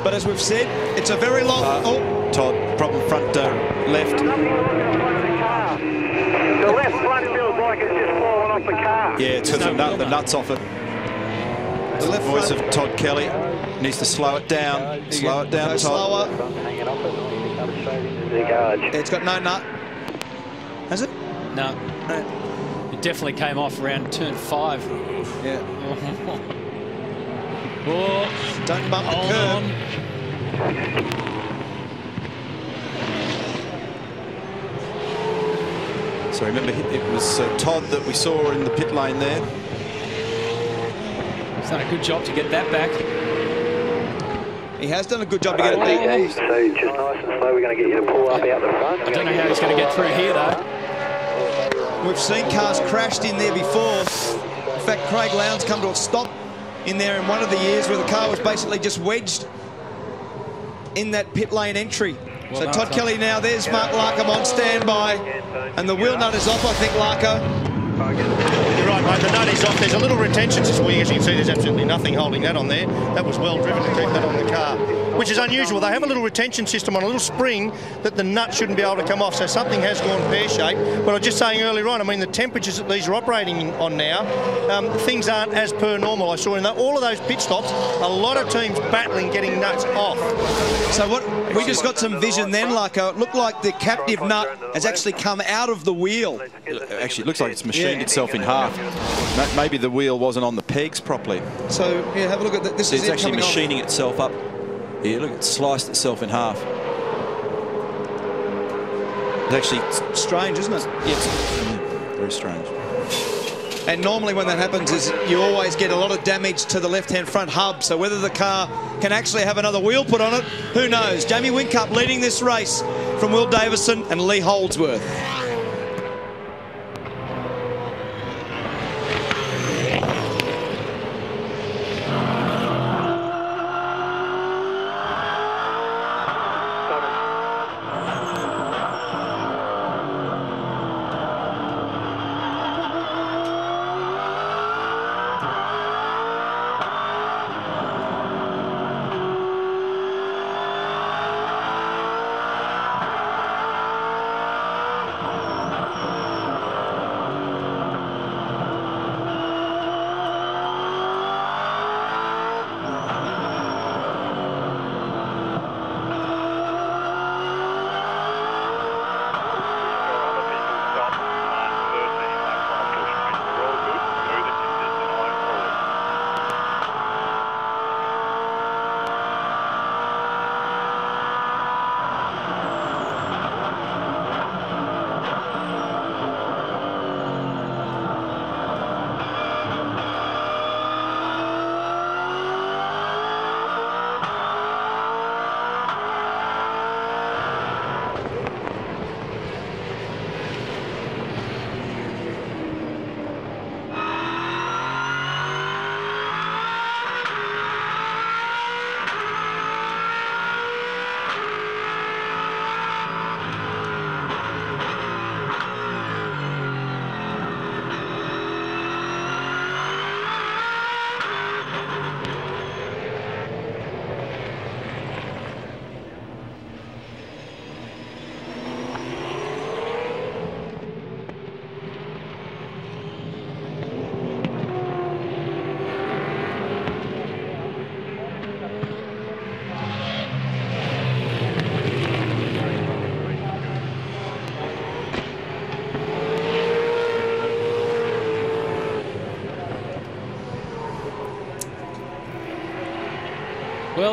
C: But as we've said, it's a very long...
B: Uh,
C: oh,
B: Todd, problem front uh, left.
I: The left front feels like it's just fallen off the car.
B: Yeah, it's because the, nut, the nuts off it.
C: the
B: The
C: left
B: voice
C: front
B: of Todd Kelly needs to slow it down. Slow it down,
C: go
B: Todd.
C: slower.
I: Front hanging off it, or you come straight into the garage.
C: It's got no nut. Has it?
A: No, it definitely came off around turn five.
C: Yeah.
A: Oh, [LAUGHS]
C: Don't bump the
A: hold
C: curb.
A: on.
B: So remember, it was uh, Todd that we saw in the pit lane there.
A: He's done a good job to get that back.
C: He has done a good job to get it
I: Okay,
C: there.
I: so just nice and slow, we're going to get you to pull up out the front.
A: I don't know how he's going to get through here, though.
C: We've seen cars crashed in there before. In fact, Craig Lowndes come to a stop in there in one of the years where the car was basically just wedged in that pit lane entry. So
A: done,
C: Todd
A: Todd.
C: Kelly now, there's Mark Larkham on standby. And the wheel nut is off, I think, Larko.
E: You're right, mate. The nut is off. There's a little retention system. Well, as you can see, there's absolutely nothing holding that on there. That was well driven to keep that on the car, which is unusual. They have a little retention system on a little spring that the nut shouldn't be able to come off. So something has gone pear-shaped. But I was just saying earlier on, I mean, the temperatures that these are operating on now, um, things aren't as per normal. I saw in that, all of those pit stops, a lot of teams battling getting nuts off.
C: So what we just got some vision then, Larko. It looked like the captive nut has actually come out of the wheel.
B: Actually, it looks like it's machined
C: Yeah.
B: itself in half. Maybe the wheel wasn't on the pegs properly.
C: So, yeah, have a look at that. This
B: It's
C: is it
B: actually
C: coming off.
B: machining itself up. Here, look, it sliced itself in half. It's actually,
C: Strange, isn't it?
B: yeah, it's mm, very strange.
C: And normally when that happens is you always get a lot of damage to the left-hand front hub. So whether the car can actually have another wheel put on it, who knows? Jamie Whincup leading this race from Will Davison and Lee Holdsworth.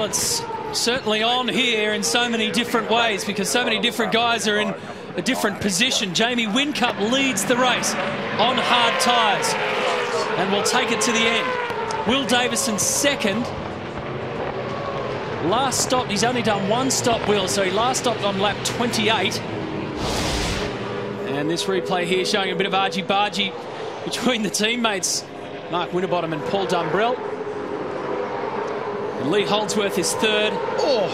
A: It's certainly on here in so many different ways because so many different guys are in a different position. Jamie Whincup leads the race on hard tyres and will take it to the end. Will Davison second Last stop, he's only done one stop, Will, so he last stopped on lap 28. And this replay here showing a bit of argy-bargy between the teammates, Mark Winterbottom and Paul Dumbrell. And Lee Holdsworth is third.
C: Oh,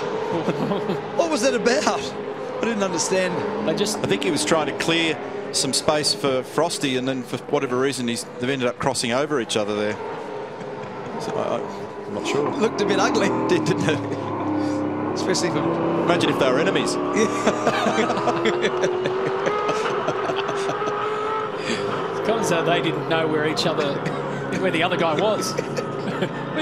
C: [LAUGHS] what was that about? I didn't understand.
A: They just
B: I think he was trying to clear some space for Frosty, and then for whatever reason, he's, they've ended up crossing over each other there. So I, I'm not sure.
C: Looked a bit ugly, [LAUGHS]
B: Did, didn't it?
C: especially for.
B: Imagine if they were enemies. [LAUGHS]
A: It's kind of so they didn't know where each other, where the other guy was.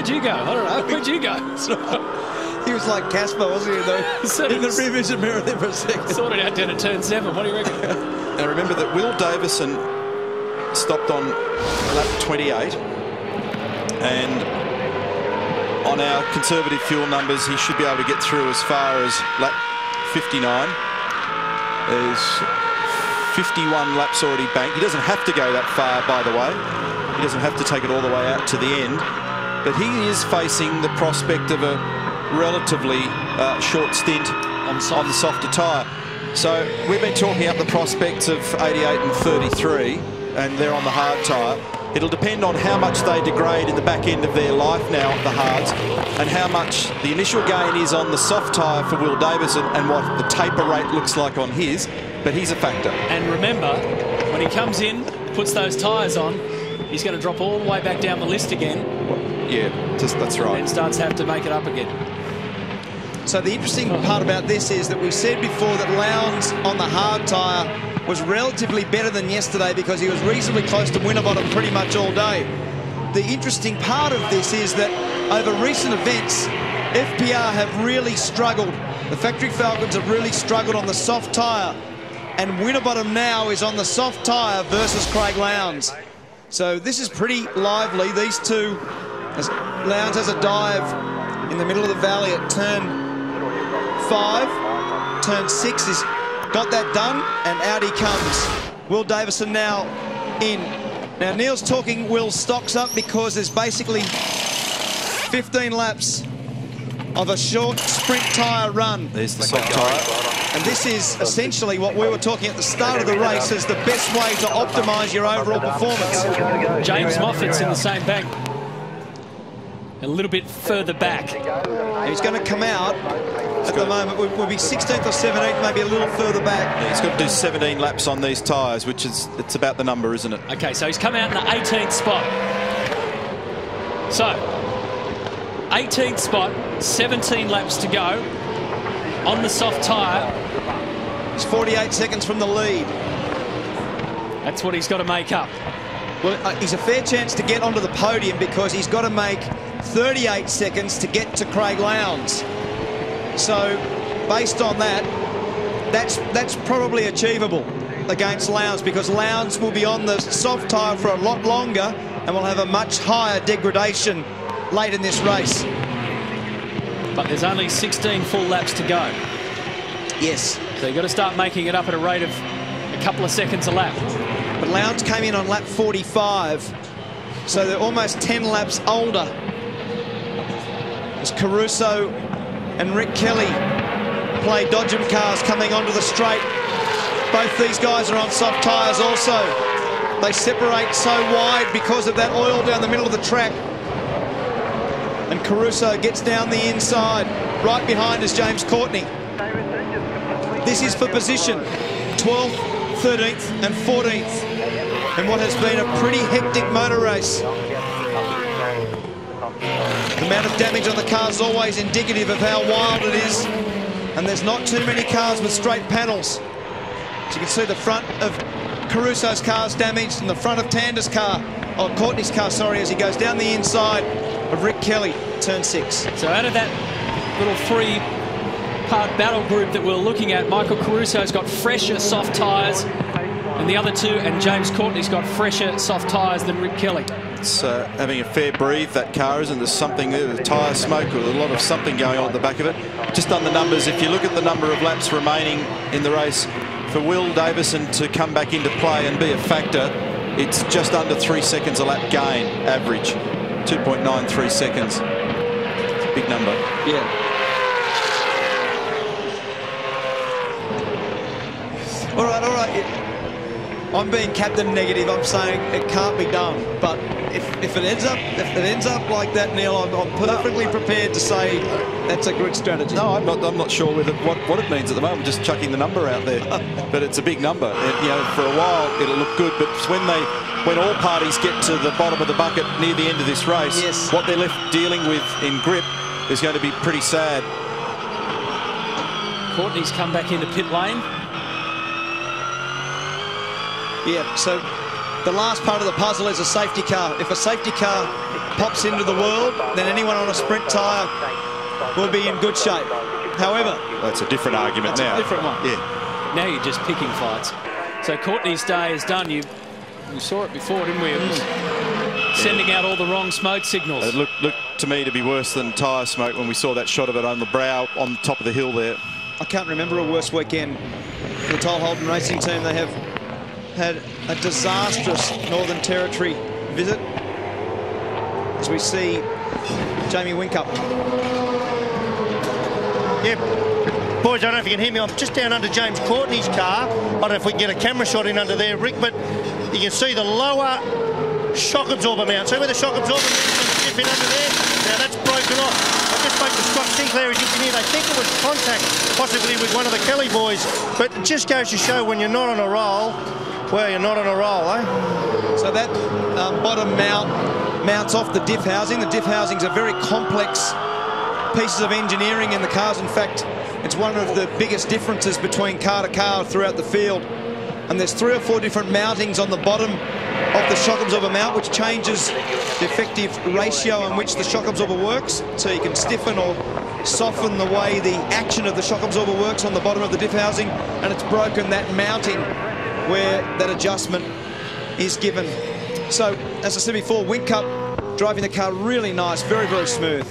A: Where'd you go? I don't know. Where'd you go? [LAUGHS]
C: He was like Casper, wasn't he? In the, [LAUGHS]
A: So
C: in the rear vision mirror there for a second.
A: Sorted out down to turn seven. What do you reckon? [LAUGHS]
B: Now remember that Will Davison stopped on lap 28 and on our conservative fuel numbers he should be able to get through as far as lap 59. There's 51 laps already banked. He doesn't have to go that far by the way. He doesn't have to take it all the way out to the end. But he is facing the prospect of a relatively uh, short stint on, on the softer tyre. So we've been talking up the prospects of 88 and 33, and they're on the hard tyre. It'll depend on how much they degrade in the back end of their life now, at the hards, and how much the initial gain is on the soft tyre for Will Davison and what the taper rate looks like on his. But he's a factor.
A: And remember, when he comes in, puts those tyres on, he's going to drop all the way back down the list again
B: Yeah, just that's right.
A: and starts have to make it up again.
C: So the interesting part about this is that we said before that Lowndes on the hard tyre was relatively better than yesterday because he was reasonably close to Winterbottom pretty much all day. The interesting part of this is that over recent events, FPR have really struggled. The Factory Falcons have really struggled on the soft tyre. And Winterbottom now is on the soft tyre versus Craig Lowndes. So this is pretty lively. These two, as Lowndes has a dive in the middle of the valley at turn five. Turn six is got that done, and out he comes. Will Davison now in. Now Neil's talking Will stocks up because there's basically 15 laps of a short sprint tyre run.
B: There's the soft tyre.
C: And this is essentially what we were talking at the start of the race as the best way to optimise your overall performance.
A: James Moffat's in the same bank. A little bit further back.
C: He's going to come out at the moment. We'll, we'll be 16th or 17th, maybe a little further back.
B: Yeah, he's got to do 17 laps on these tyres, which is it's about the number, isn't it?
A: Okay, so he's come out in the 18th spot. So, 18th spot, 17 laps to go on the soft tyre.
C: He's 48 seconds from the lead.
A: That's what he's got to make up.
C: Well, uh, he's a fair chance to get onto the podium because he's got to make 38 seconds to get to Craig Lowndes. So, based on that, that's that's probably achievable against Lowndes because Lowndes will be on the soft tyre for a lot longer and will have a much higher degradation late in this race.
A: But there's only 16 full laps to go.
C: Yes.
A: So you've got to start making it up at a rate of a couple of seconds a lap.
C: But Lowndes came in on lap 45, so they're almost 10 laps older. As Caruso and Rick Kelly play Dodgem cars coming onto the straight. Both these guys are on soft tyres also. They separate so wide because of that oil down the middle of the track. And Caruso gets down the inside. Right behind is James Courtney. This is for position 12th, 13th and 14th in what has been a pretty hectic motor race. The amount of damage on the car is always indicative of how wild it is. And there's not too many cars with straight panels. As you can see the front of Caruso's car is damaged and the front of Tander's car, or Courtney's car, sorry, as he goes down the inside of Rick Kelly, turn six.
A: So out of that little three part battle group that we're looking at, Michael Caruso's got fresher soft tyres and the other two, and James Courtney's got fresher soft tyres than Rick Kelly.
B: It's uh, having a fair breathe, that car, isn't there? There's something there, with tyre smoke, with a lot of something going on at the back of it. Just on the numbers. If you look at the number of laps remaining in the race, for Will Davison to come back into play and be a factor, it's just under three seconds a lap gain, average. 2.93 seconds. Big number.
C: Yeah. I'm being captain negative. I'm saying it can't be done. But if, if it ends up if it ends up like that, Neil, I'm, I'm perfectly prepared to say that's a good strategy.
B: No, I'm not. I'm not sure with it, what what it means at the moment. Just chucking the number out there, [LAUGHS] but it's a big number. And, you know, for a while it'll look good, but when they when all parties get to the bottom of the bucket near the end of this race,
C: Yes.
B: what they're left dealing with in grip is going to be pretty sad.
A: Courtney's come back into pit lane.
C: Yeah, so the last part of the puzzle is a safety car. If a safety car pops into the world, then anyone on a sprint tyre will be in good shape. However,
B: That's a different argument
C: That's a
B: now.
C: different one.
B: Yeah.
A: Now you're just picking fights. So Courtney's day is done. You, we saw it before, didn't we? It was mm. sending out all the wrong smoke signals.
B: It looked, looked to me to be worse than tyre smoke when we saw that shot of it on the brow on top of the hill there.
C: I can't remember a worse weekend for the Toll Holden Racing team. They have had a disastrous Northern Territory visit as we see Jamie Whincup.
E: Yeah. Boys, I don't know if you can hear me. I'm just down under James Courtney's car. I don't know if we can get a camera shot in under there, Rick, but you can see the lower shock absorber mount. See where the shock absorber is in under there? Now that's broken off. I just spoke to Scott Sinclair, his engineer. They think it was contact, possibly with one of the Kelly boys. But it just goes to show when you're not on a roll, well, you're not on a roll, eh?
C: So that um, bottom mount mounts off the diff housing. The diff housing's a very complex pieces of engineering in the cars. In fact, it's one of the biggest differences between car to car throughout the field. And there's three or four different mountings on the bottom of the shock absorber mount, which changes the effective ratio in which the shock absorber works. So you can stiffen or soften the way the action of the shock absorber works on the bottom of the diff housing. And it's broken that mounting where that adjustment is given. So, as I said before, Wink Cup driving the car really nice, very, very smooth.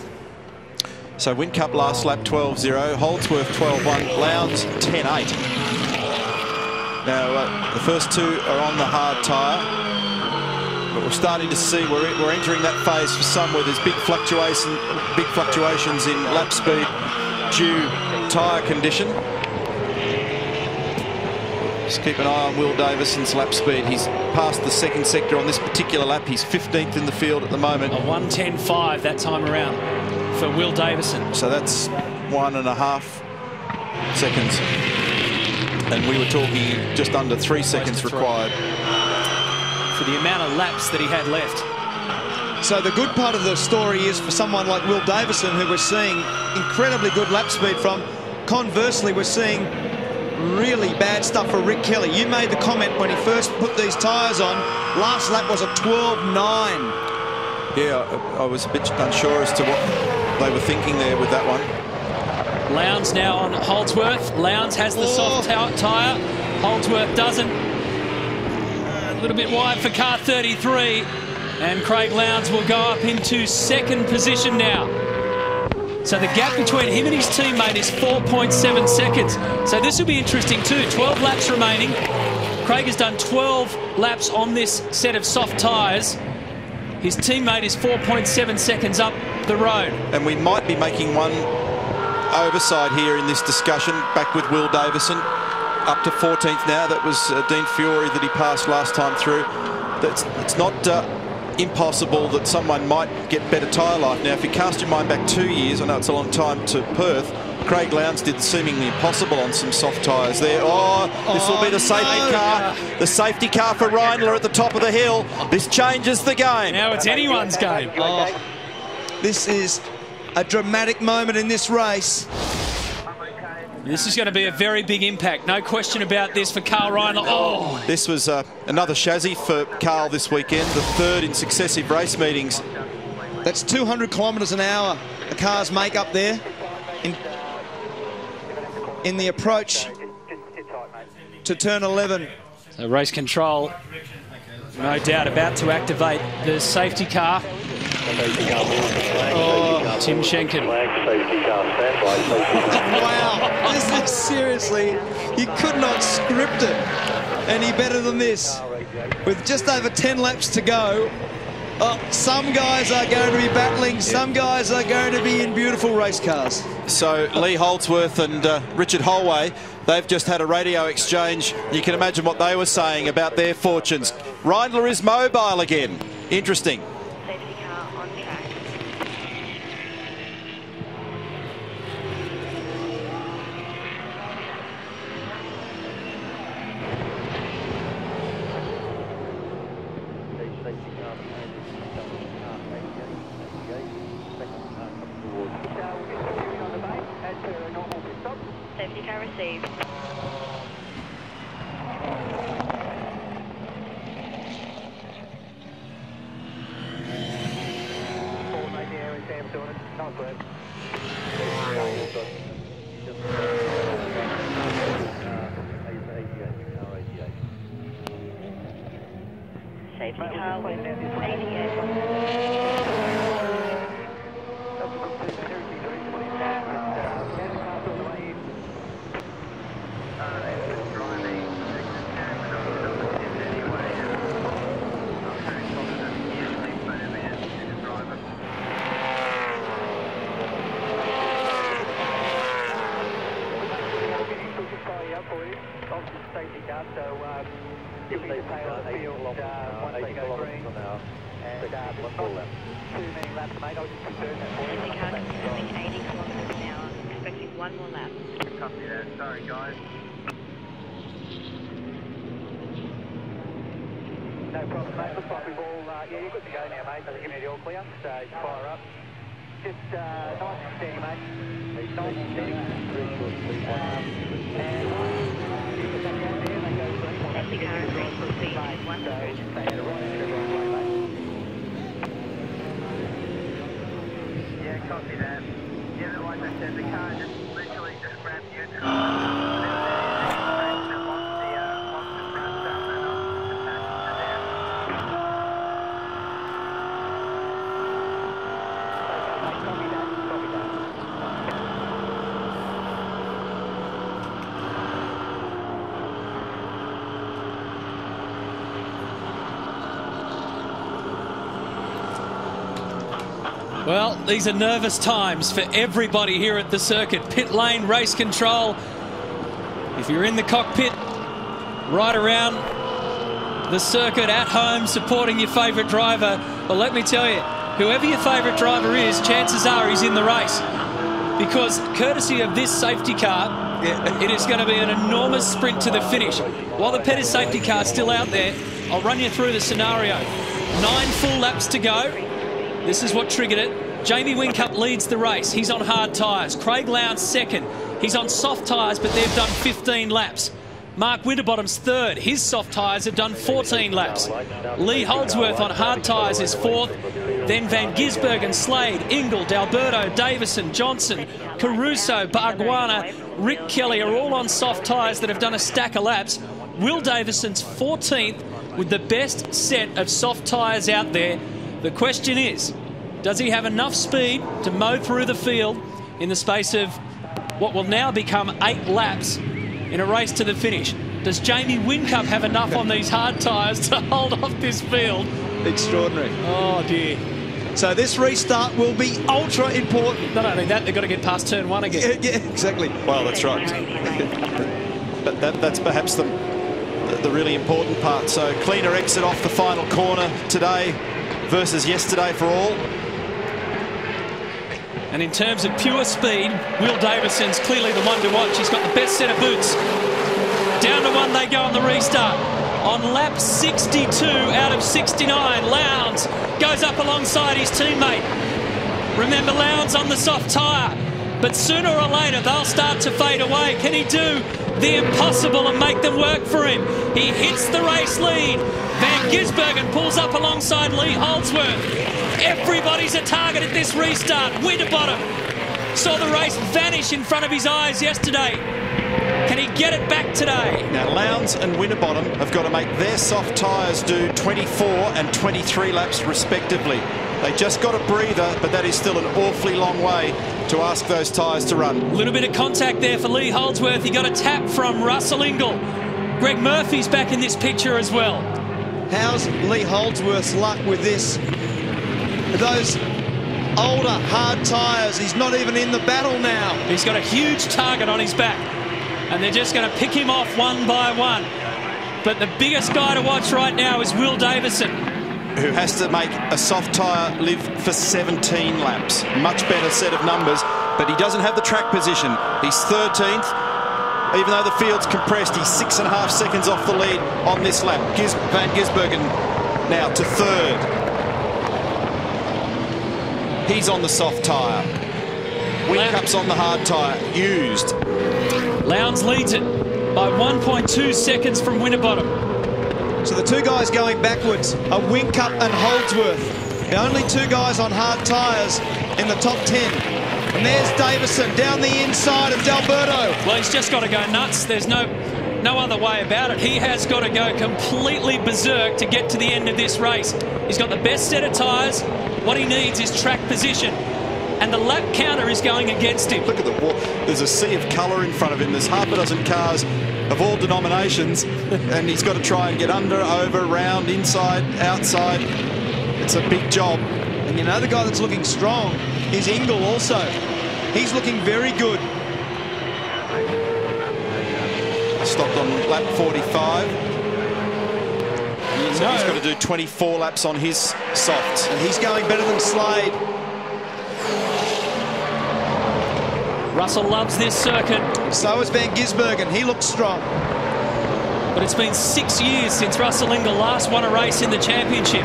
B: So Whincup last lap 12-0, Holdsworth 12-1, Lowndes 10-8. Now uh, the first two are on the hard tyre, but we're starting to see we're, we're entering that phase for some where there's big fluctuation, big fluctuations in lap speed due to tyre condition. Just keep an eye on Will Davison's lap speed. He's past the second sector on this particular lap. He's 15th in the field at the moment.
A: A 110.5 that time around for Will Davison.
B: So that's one and a half seconds. And we were talking just under three seconds required.
A: For the amount of laps that he had left.
C: So the good part of the story is for someone like Will Davison, who we're seeing incredibly good lap speed from. Conversely, we're seeing really bad stuff for Rick Kelly. You made the comment when he first put these tyres on, last lap was a 12.9.
B: Yeah, I, I was a bit unsure as to what they were thinking there with that one.
A: Lowndes now on Holdsworth. Lowndes has the soft
C: Oh.
A: ty- tyre. Holdsworth doesn't. A little bit wide for car 33. And Craig Lowndes will go up into second position now. So the gap between him and his teammate is 4.7 seconds. So this will be interesting too. 12 laps remaining. Craig has done 12 laps on this set of soft tyres. His teammate is 4.7 seconds up the road.
B: And we might be making one oversight here in this discussion, back with Will Davison, up to 14th now. That was uh, Dean Fiore that he passed last time through. That's, it's not uh, impossible that someone might get better tyre life. Now, if you cast your mind back two years, I know it's a long time to Perth, Craig Lowndes did seemingly impossible on some soft tyres there. Oh, this will be the oh, safety
C: no.
B: car. The safety car for Reindler at the top of the hill. This changes the game.
A: Now it's anyone's game.
C: Oh, this is a dramatic moment in this race.
A: This is going to be a very big impact. No question about this for Karl Reindler. Oh,
B: This was uh, another chassis for Karl this weekend, the third in successive race meetings.
C: That's 200 kilometres an hour the cars make up there in, in the approach to turn 11.
A: so race control, no doubt, about to activate the safety car. Oh, Tim Schenken.
D: Flag, safety car, standby, safety car.
C: Wow, this is seriously, you could not script it any better than this. With just over 10 laps to go, Oh, some guys are going to be battling. Some guys are going to be in beautiful race cars.
B: So Lee Holdsworth and uh, Richard Holway, they've just had a radio exchange. You can imagine what they were saying about their fortunes. Reindler is mobile again. Interesting.
F: Safety car on track. Safety car received. Safety car with 88. Safety car going 80 kilometers an hour. Expecting one more lap.
D: Sorry, guys.
I: No problem, mate. Looks like we've all, uh, yeah, you're good to go now, mate. They're giving you the all clear, so you fire up. Just uh, nice and steady, mate. Nice and steady. Um, and you put that down there, they go green.
F: Safety car agrees to speed
I: So,
F: 100.
I: stay out of right into the right way, mate.
D: Yeah, copy that. Yeah, like I said, the car just literally just grabbed neutral. And then the extraction onto the, uh, onto the front stop and onto the passenger there.
I: Copy that, copy that.
A: Well, these are nervous times for everybody here at the circuit. Pit lane race control. If you're in the cockpit, right around the circuit at home supporting your favourite driver, well, let me tell you, whoever your favourite driver is, chances are he's in the race. Because courtesy of this safety car, it is going to be an enormous sprint to the finish. While the Pettis safety car is still out there, I'll run you through the scenario. Nine full laps to go. This is what triggered it. Jamie Whincup leads the race. He's on hard tyres. Craig Lowndes second. He's on soft tyres, but they've done 15 laps. Mark Winterbottom's third. His soft tyres have done 14 laps. Lee Holdsworth on hard tyres is fourth. Then Van Gisbergen, Slade, Ingall, D'Alberto, Davison, Johnson, Caruso, Bargwanna, Rick Kelly are all on soft tyres that have done a stack of laps. Will Davison's 14th with the best set of soft tyres out there. The question is, does he have enough speed to mow through the field in the space of what will now become eight laps in a race to the finish? Does Jamie Whincup have enough on these hard tyres to hold off this field?
C: Extraordinary.
A: Oh dear.
C: So this restart will be ultra important.
A: Not only that, they've got to get past turn one again.
C: Yeah, yeah, exactly.
B: Well, that's right. [LAUGHS] but that, that's perhaps the, the really important part. So cleaner exit off the final corner today versus yesterday for all.
A: And in terms of pure speed, Will Davison's clearly the one to watch. He's got the best set of boots. Down to one they go on the restart. On lap 62 out of 69, Lowndes goes up alongside his teammate. Remember, Lowndes on the soft tyre. But sooner or later, they'll start to fade away. Can he do the impossible and make them work for him? He hits the race lead. Van Gisbergen pulls up alongside Lee Holdsworth. Everybody's a target at this restart. Winterbottom saw the race vanish in front of his eyes yesterday. Can he get it back today?
B: Now, Lowndes and Winterbottom have got to make their soft tyres do 24 and 23 laps respectively. They just got a breather, but that is still an awfully long way to ask those tyres to run.
A: A little bit of contact there for Lee Holdsworth. He got a tap from Russell Ingall. Greg Murphy's back in this picture as well.
C: How's Lee Holdsworth's luck with this? Those older, hard tyres. He's not even in the battle now.
A: He's got a huge target on his back, and they're just going to pick him off one by one. But the biggest guy to watch right now is Will Davison.
B: Who has to make a soft tyre live for 17 laps. Much better set of numbers, but he doesn't have the track position. He's 13th. Even though the field's compressed, he's six and a half seconds off the lead on this lap. Gis Van Gisbergen now to third. He's on the soft tyre. Whincup's on the hard tyre, used.
A: Lowndes leads it by 1.2 seconds from Winterbottom.
C: So the two guys going backwards are Whincup and Holdsworth. The only two guys on hard tyres in the top 10. And there's Davison down the inside of D'Alberto.
A: Well, he's just got to go nuts. There's no no other way about it. He has got to go completely berserk to get to the end of this race. He's got the best set of tyres. What he needs is track position. And the lap counter is going against him.
B: Look at the wall. There's a sea of colour in front of him. There's half a dozen cars of all denominations. [LAUGHS] and he's got to try and get under, over, round, inside, outside. It's a big job.
C: And you know the guy that's looking strong is Ingall also. He's looking very good.
B: Stopped on lap 45. So
C: No.
B: he's got to do 24 laps on his soft.
C: And he's going better than Slade.
A: Russell loves this circuit,
C: So is Van Gisbergen. He looks strong.
A: but it's been six years since Russell Ingall last won a race in the championship.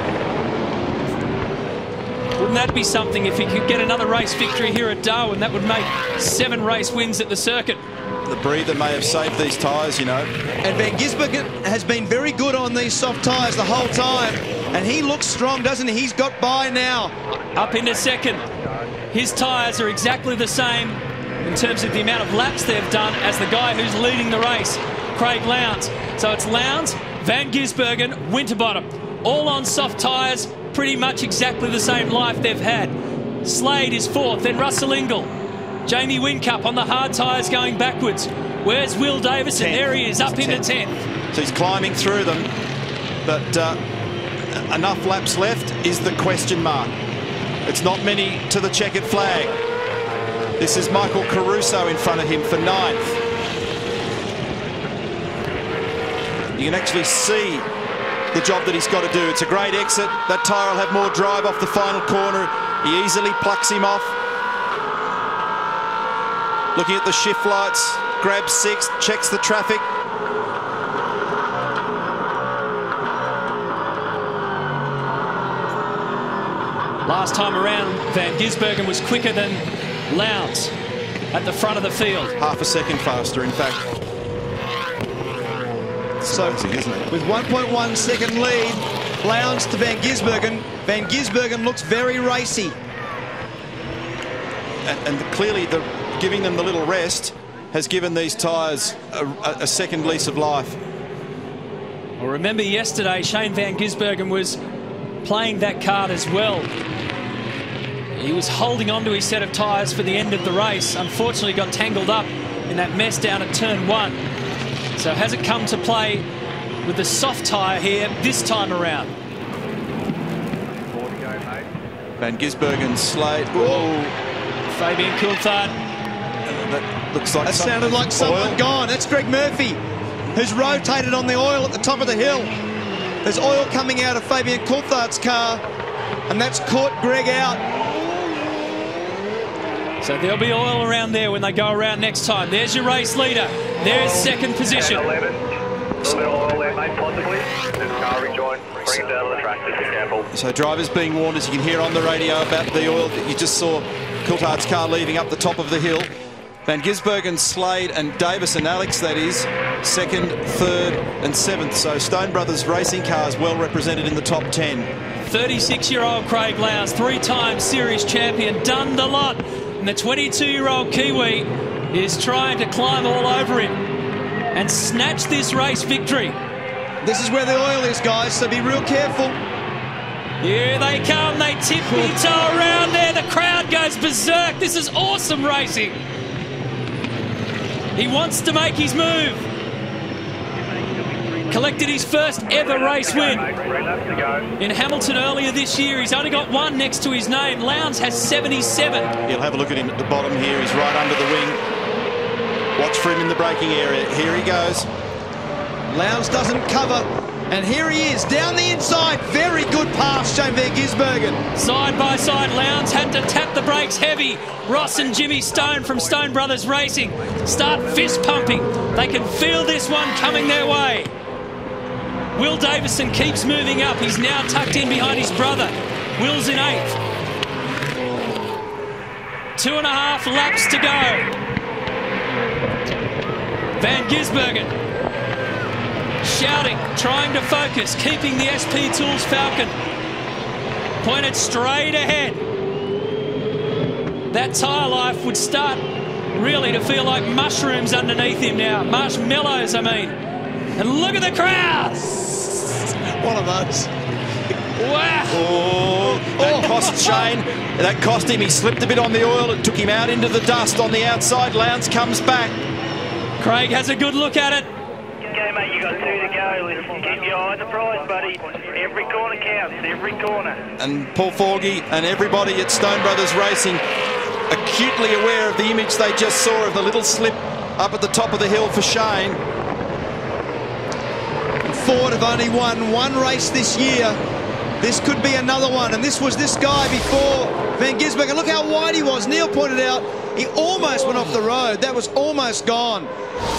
A: Wouldn't that be something if he could get another race victory here at Darwin? That would make seven race wins at the circuit.
B: The breather may have saved these tyres, you know.
C: And Van Gisbergen has been very good on these soft tyres the whole time. And he looks strong, doesn't he? He's got by now.
A: Up into second. His tyres are exactly the same in terms of the amount of laps they've done as the guy who's leading the race, Craig Lowndes. So it's Lowndes, Van Gisbergen, Winterbottom. All on soft tyres, pretty much exactly the same life they've had. Slade is fourth, then Russell Ingall. Jamie Whincup on the hard tyres going backwards. Where's Will Davison?
B: Tenth.
A: There he is, up
B: He's
A: into
B: tenth.
A: 10th.
B: So he's climbing through them. But uh, enough laps left is the question mark. It's not many to the checkered flag. This is Michael Caruso in front of him for ninth. You can actually see the job that he's got to do. It's a great exit. That tyre will have more drive off the final corner. He easily plucks him off. Looking at the shift lights, grabs sixth, checks the traffic.
A: Last time around, Van Gisbergen was quicker than Lowndes at the front of the field.
B: Half a second faster, in fact.
C: So
B: Amazing, isn't it?
C: with 1.1 second lead, Lowndes to Van Gisbergen. Van Gisbergen looks very racy.
B: And, and clearly, the, giving them the little rest has given these tyres a, a- second lease of life.
A: Well, remember yesterday, Shane Van Gisbergen was playing that card as well. He was holding on to his set of tyres for the end of the race. Unfortunately, got tangled up in that mess down at turn one. So has it come to play with the soft tyre here this time around?
I: Four to go, mate.
B: Van Gisbergen, Slade. Ooh,
A: Fabian Coulthard.
B: That looks like
C: That sounded like someone
B: oil.
C: gone. That's Greg Murphy, who's rotated on the oil at the top of the hill. There's oil coming out of Fabian Coulthard's car, and that's caught Greg out.
A: So there'll be oil around there when they go around next time. There's your race leader. There's second position.
I: 10, 11. A little bit of oil there, mate, possibly. There's a car rejoin. Bring it down to the track, just be careful.
B: So drivers being warned, as you can hear on the radio, about the oil that you just saw Coulthard's car leaving up the top of the hill. Van Gisbergen, Slade and Davison, Alex that is, second, third and seventh. So Stone Brothers racing cars well represented in the top 10.
A: 36-year-old Craig Lowndes, three-time series champion, done the lot. And the 22-year-old Kiwi is trying to climb all over him and snatch this race victory.
C: This is where the oil is, guys, so be real careful.
A: Here they come. They tip Vito around there. The crowd goes berserk. This is awesome racing. He wants to make his move. Collected his first ever race win.
I: Mate, laps to go.
A: In Hamilton earlier this year, he's only got one next to his name. Lowndes has 77.
B: You'll have a look at him at the bottom here. He's right under the wing. Watch for him in the braking area. Here he goes.
C: Lowndes doesn't cover. And here he is, down the inside. Very good pass, Shane Van Gisbergen.
A: Side by side, Lowndes had to tap the brakes heavy. Ross and Jimmy Stone from Stone Brothers Racing start fist pumping. They can feel this one coming their way. Will Davison keeps moving up. He's now tucked in behind his brother. Will's in eighth. Two and a half laps to go. Van Gisbergen shouting, trying to focus, keeping the SP Tools Falcon pointed straight ahead. That tyre life would start really to feel like mushrooms underneath him now. Marshmallows, I mean. And look at the crowd.
C: One of those.
A: Wow.
B: Oh, that cost [LAUGHS] Shane. That cost him. He slipped a bit on the oil. It took him out into the dust on the outside. Lowndes comes back.
A: Craig has a good look at it.
I: Okay, mate, you got two to go. Keep your eye on the prize, buddy. Every corner counts, every corner.
B: And Paul Forgie and everybody at Stone Brothers Racing acutely aware of the image they just saw of the little slip up at the top of the hill for Shane.
C: Ford have only won one race this year. This could be another one. And this was this guy before Van Gisbergen. Look how wide he was. Neil pointed out he almost went off the road. That was almost gone.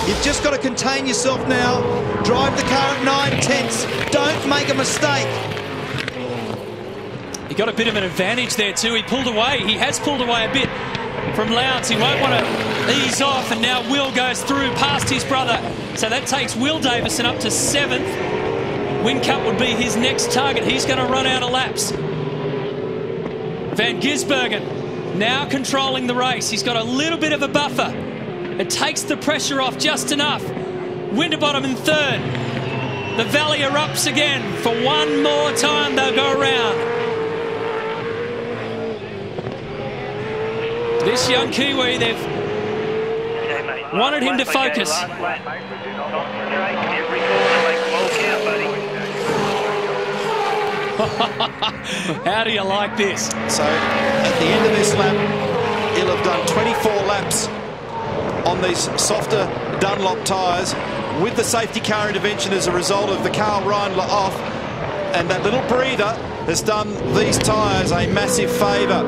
C: You've just got to contain yourself now. Drive the car at nine tenths. Don't make a mistake.
A: He got a bit of an advantage there too. He pulled away. He has pulled away a bit from Lowndes. He won't want to ease off. And now Will goes through past his brother. So that takes Will Davison up to seventh. Whincup would be his next target. He's going to run out of laps. Van Gisbergen now controlling the race. He's got a little bit of a buffer. It takes the pressure off just enough. Winterbottom in third. The valley erupts again. For one more time, they'll go around. This young Kiwi, they've Wanted him to focus.
I: last lap. Concentrate, every corner, make them all count, buddy. [LAUGHS]
A: How do you like this?
B: So at the end of this lap, he'll have done 24 laps on these softer Dunlop tyres with the safety car intervention as a result of the Karl Reindler off. And that little breather has done these tyres a massive favour.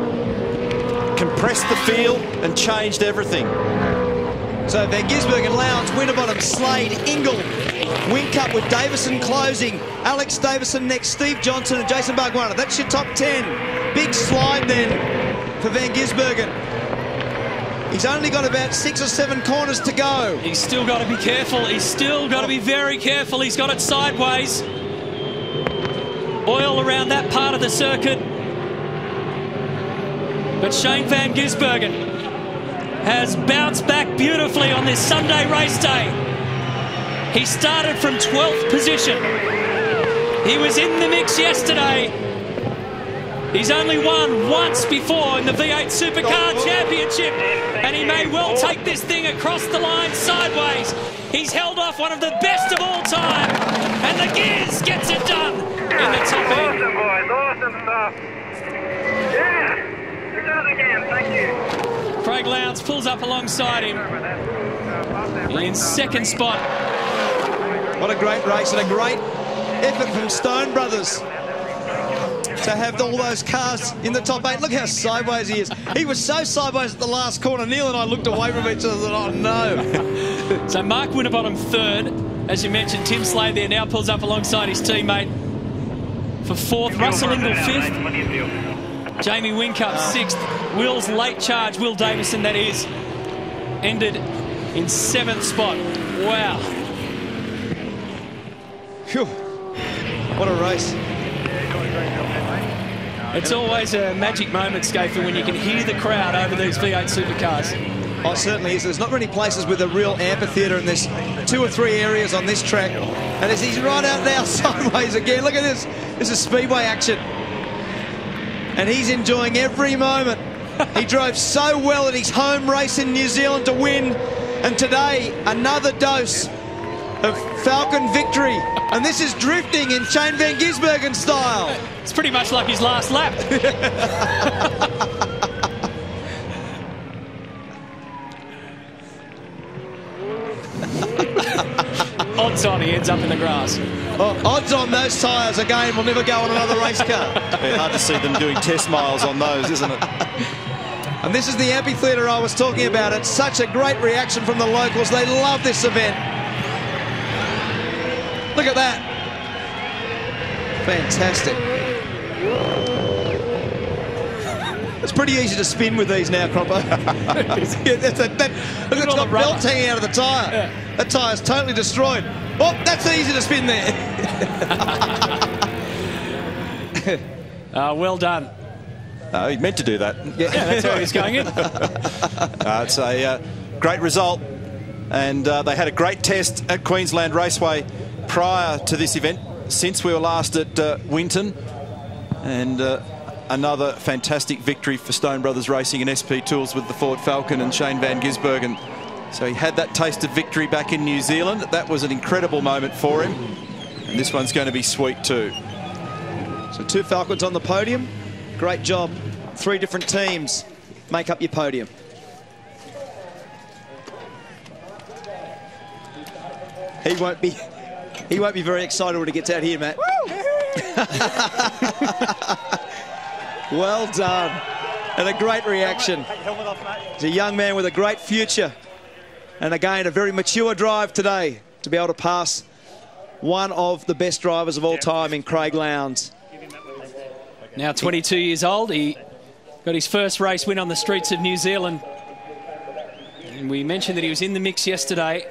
B: Compressed the feel and changed everything.
C: So Van Gisbergen, Lowndes, Winterbottom, Slade, Ingall, Whincup with Davison closing. Alex Davison next, Steve Johnson and Jason Bargwanna. That's your top 10. Big slide then for Van Gisbergen. He's only got about six or seven corners to go.
A: He's still got to be careful. He's still got to be very careful. He's got it sideways. Oil around that part of the circuit. But Shane Van Gisbergen has bounced back beautifully on this Sunday race day. He started from 12th position. He was in the mix yesterday. He's only won once before in the V8 Supercar Championship, and he may well take this thing across the line sideways. He's held off one of the best of all time, and the Gears gets it done in the top end.
I: Awesome, boys. Awesome stuff. Yeah. Good job again. Thank you.
A: Craig Lowndes pulls up alongside him in second spot.
C: What a great race and a great effort from Stone Brothers to have all those cars in the top eight. Look how sideways he is. He was so sideways at the last corner. Neil and I looked away from each other and thought, oh no. [LAUGHS]
A: So Mark Winterbottom third. As you mentioned, Tim Slade there now pulls up alongside his teammate for fourth. Russell Ingall fifth.
I: Plenty of fuel.
A: Jamie Whincup sixth. Will's late charge, Will Davison that is, ended in seventh spot. Wow.
C: Phew. What a race.
A: It's always a magic moment, Skaifey, when you can hear the crowd over these V8 supercars.
C: Oh, it certainly is. There's not many places with a real amphitheatre, and there's two or three areas on this track. And as he's right out now [LAUGHS] sideways again, look at this. This is speedway action. And he's enjoying every moment. he [LAUGHS] drove so well at his home race in New Zealand to win. And today, another dose of Falcon victory And this is drifting in Shane Van Gisbergen style.
A: It's pretty much like his last lap. [LAUGHS] Odds on he ends up in the grass.
C: Oh, odds on those tyres again will never go on another race car. [LAUGHS]
B: Yeah, hard to see them doing test miles on those, isn't it? [LAUGHS]
C: And this is the amphitheatre I was talking about. It's such a great reaction from the locals. They love this event. Look at that. Fantastic. It's pretty easy to spin with these now, Cropper. [LAUGHS] yeah, that's a, that, look, it's
A: all
C: got
A: the rubber.
C: belts hanging out of the tyre. That tyre's totally destroyed. Oh, that's easy to spin there. [LAUGHS]
A: Uh, well done.
B: No, he meant to do that.
A: Yeah, that's where he's going in. [LAUGHS]
B: Uh, it's a uh, great result, and uh, they had a great test at Queensland Raceway prior to this event, since we were last at uh, Winton, and uh, another fantastic victory for Stone Brothers Racing and SP Tools with the Ford Falcon and Shane Van Gisbergen. So he had that taste of victory back in New Zealand. That was an incredible moment for him, and this one's going to be sweet too.
C: So two Falcons on the podium. Great job. Three different teams make up your podium. He won't be he won't be very excited when he gets out here, Matt. [LAUGHS] well done. And a great reaction. He's a young man with a great future. And again, a very mature drive today to be able to pass one of the best drivers of all time in Craig Lowndes.
A: Now 22 years old, he got his first race win on the streets of New Zealand. And we mentioned that he was in the mix yesterday,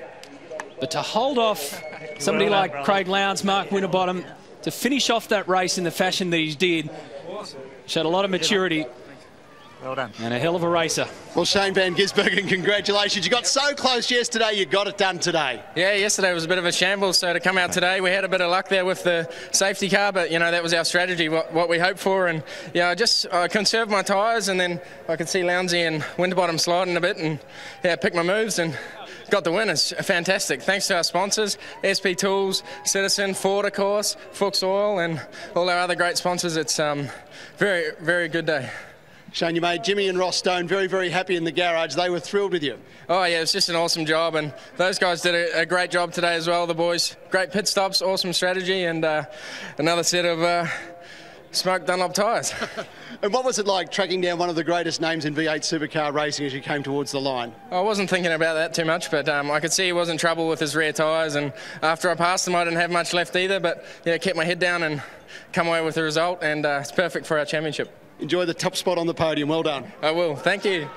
A: but to hold off somebody like Craig Lowndes, Mark Winterbottom, to finish off that race in the fashion that he did, showed a lot of maturity
I: Well done.
A: and a hell of a racer.
G: Well, Shane Van Gisbergen, [LAUGHS] congratulations. You got so close yesterday, you got it done today.
J: Yeah, yesterday was a bit of a shambles. So to come out today, we had a bit of luck there with the safety car, but you know that was our strategy, what, what we hoped for. And yeah, I just I conserved my tyres, and then I could see Lowndesy and Winterbottom sliding a bit, and yeah, pick my moves and. Got the win. It's fantastic. Thanks to our sponsors, SP Tools, Citizen, Ford, of course, Fuchs Oil, and all our other great sponsors. It's um, very, very good day.
G: Shane, you made Jimmy and Ross Stone very, very happy in the garage. They were thrilled with you.
J: Oh yeah, it was just an awesome job, and those guys did a, a great job today as well. The boys, great pit stops, awesome strategy, and uh, another set of uh, smoked Dunlop tyres. [LAUGHS]
G: And what was it like tracking down one of the greatest names in V8 supercar racing as you came towards the line?
J: I wasn't thinking about that too much, but um, I could see he was in trouble with his rear tyres, and after I passed him, I didn't have much left either. But yeah, kept my head down and come away with the result, and uh, it's perfect for our championship.
G: Enjoy the top spot on the podium. Well done.
J: I will. Thank you.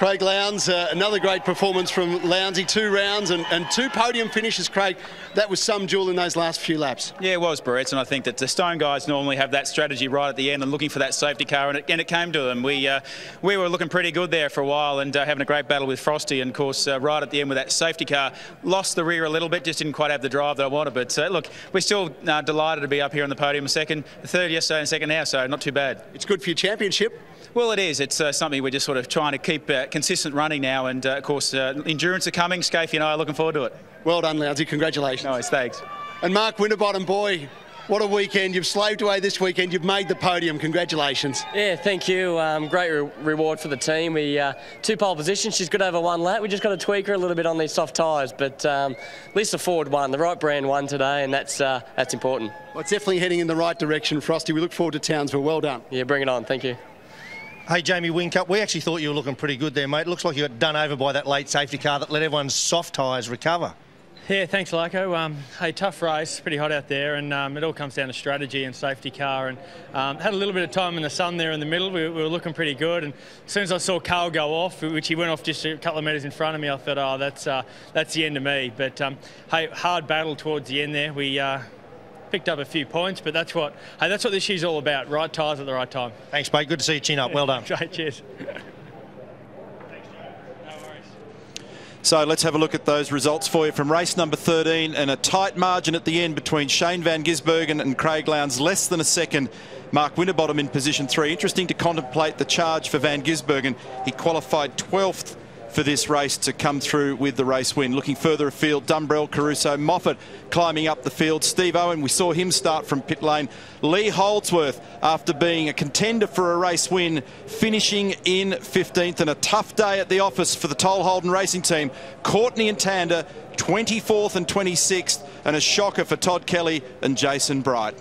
G: Craig Lowndes, uh, another great performance from Lowndesy. Two rounds and, and two podium finishes, Craig. That was some jewel in those last few laps.
K: Yeah, it was, Barretts, and I think that the Stone guys normally have that strategy right at the end and looking for that safety car, and it, and it came to them. We uh, we were looking pretty good there for a while and uh, having a great battle with Frosty, and of course, uh, right at the end with that safety car, lost the rear a little bit, just didn't quite have the drive that I wanted. But uh, look, we're still uh, delighted to be up here on the podium, second, third yesterday and second now, so not too bad.
G: It's good for your championship.
K: Well, it is. It's uh, something we're just sort of trying to keep uh, consistent running now, and uh, of course, uh, endurance are coming. Skaifey and I are looking forward to it.
G: Well done, Lowndesy. Congratulations.
K: Nice, thanks.
G: And Mark Winterbottom, boy, what a weekend. You've slaved away this weekend. You've made the podium. Congratulations.
L: Yeah, thank you. Um, great re- reward for the team. We uh, two pole positions. She's got over one lap. We just got to tweak her a little bit on these soft tyres, but um, at least the Ford won. The right brand won today, and that's uh, that's important.
G: Well, it's definitely heading in the right direction, Frosty. We look forward to Townsville. Well done.
L: Yeah, bring it on. Thank you.
E: Hey, Jamie Whincup, we actually thought you were looking pretty good there, mate. Looks like you got done over by that late safety car that let everyone's soft tyres recover.
M: Yeah, thanks, Lyco. Um, hey, tough race, pretty hot out there, and um, it all comes down to strategy and safety car. And um, had a little bit of time in the sun there in the middle. We, we were looking pretty good, and as soon as I saw Karl go off, which he went off just a couple of metres in front of me, I thought, oh, that's uh, that's the end of me. But um, hey, hard battle towards the end there. We. Uh, Picked up a few points, but that's what hey, that's what this year's all about. Right tyres at the right time.
E: Thanks, mate. Good to see you chin up. Well done. [LAUGHS]
M: Great, cheers.
B: So let's have a look at those results for you from race number 13 and a tight margin at the end between Shane Van Gisbergen and Craig Lowndes, less than a second. Mark Winterbottom in position three. Interesting to contemplate the charge for Van Gisbergen. He qualified 12th for this race to come through with the race win. Looking further afield, Dumbrell, Caruso, Moffat climbing up the field. Steve Owen, we saw him start from pit lane. Lee Holdsworth, after being a contender for a race win, finishing in 15th. And a tough day at the office for the Toll Holden racing team. Courtney and Tander, 24th and 26th. And a shocker for Todd Kelly and Jason Bright.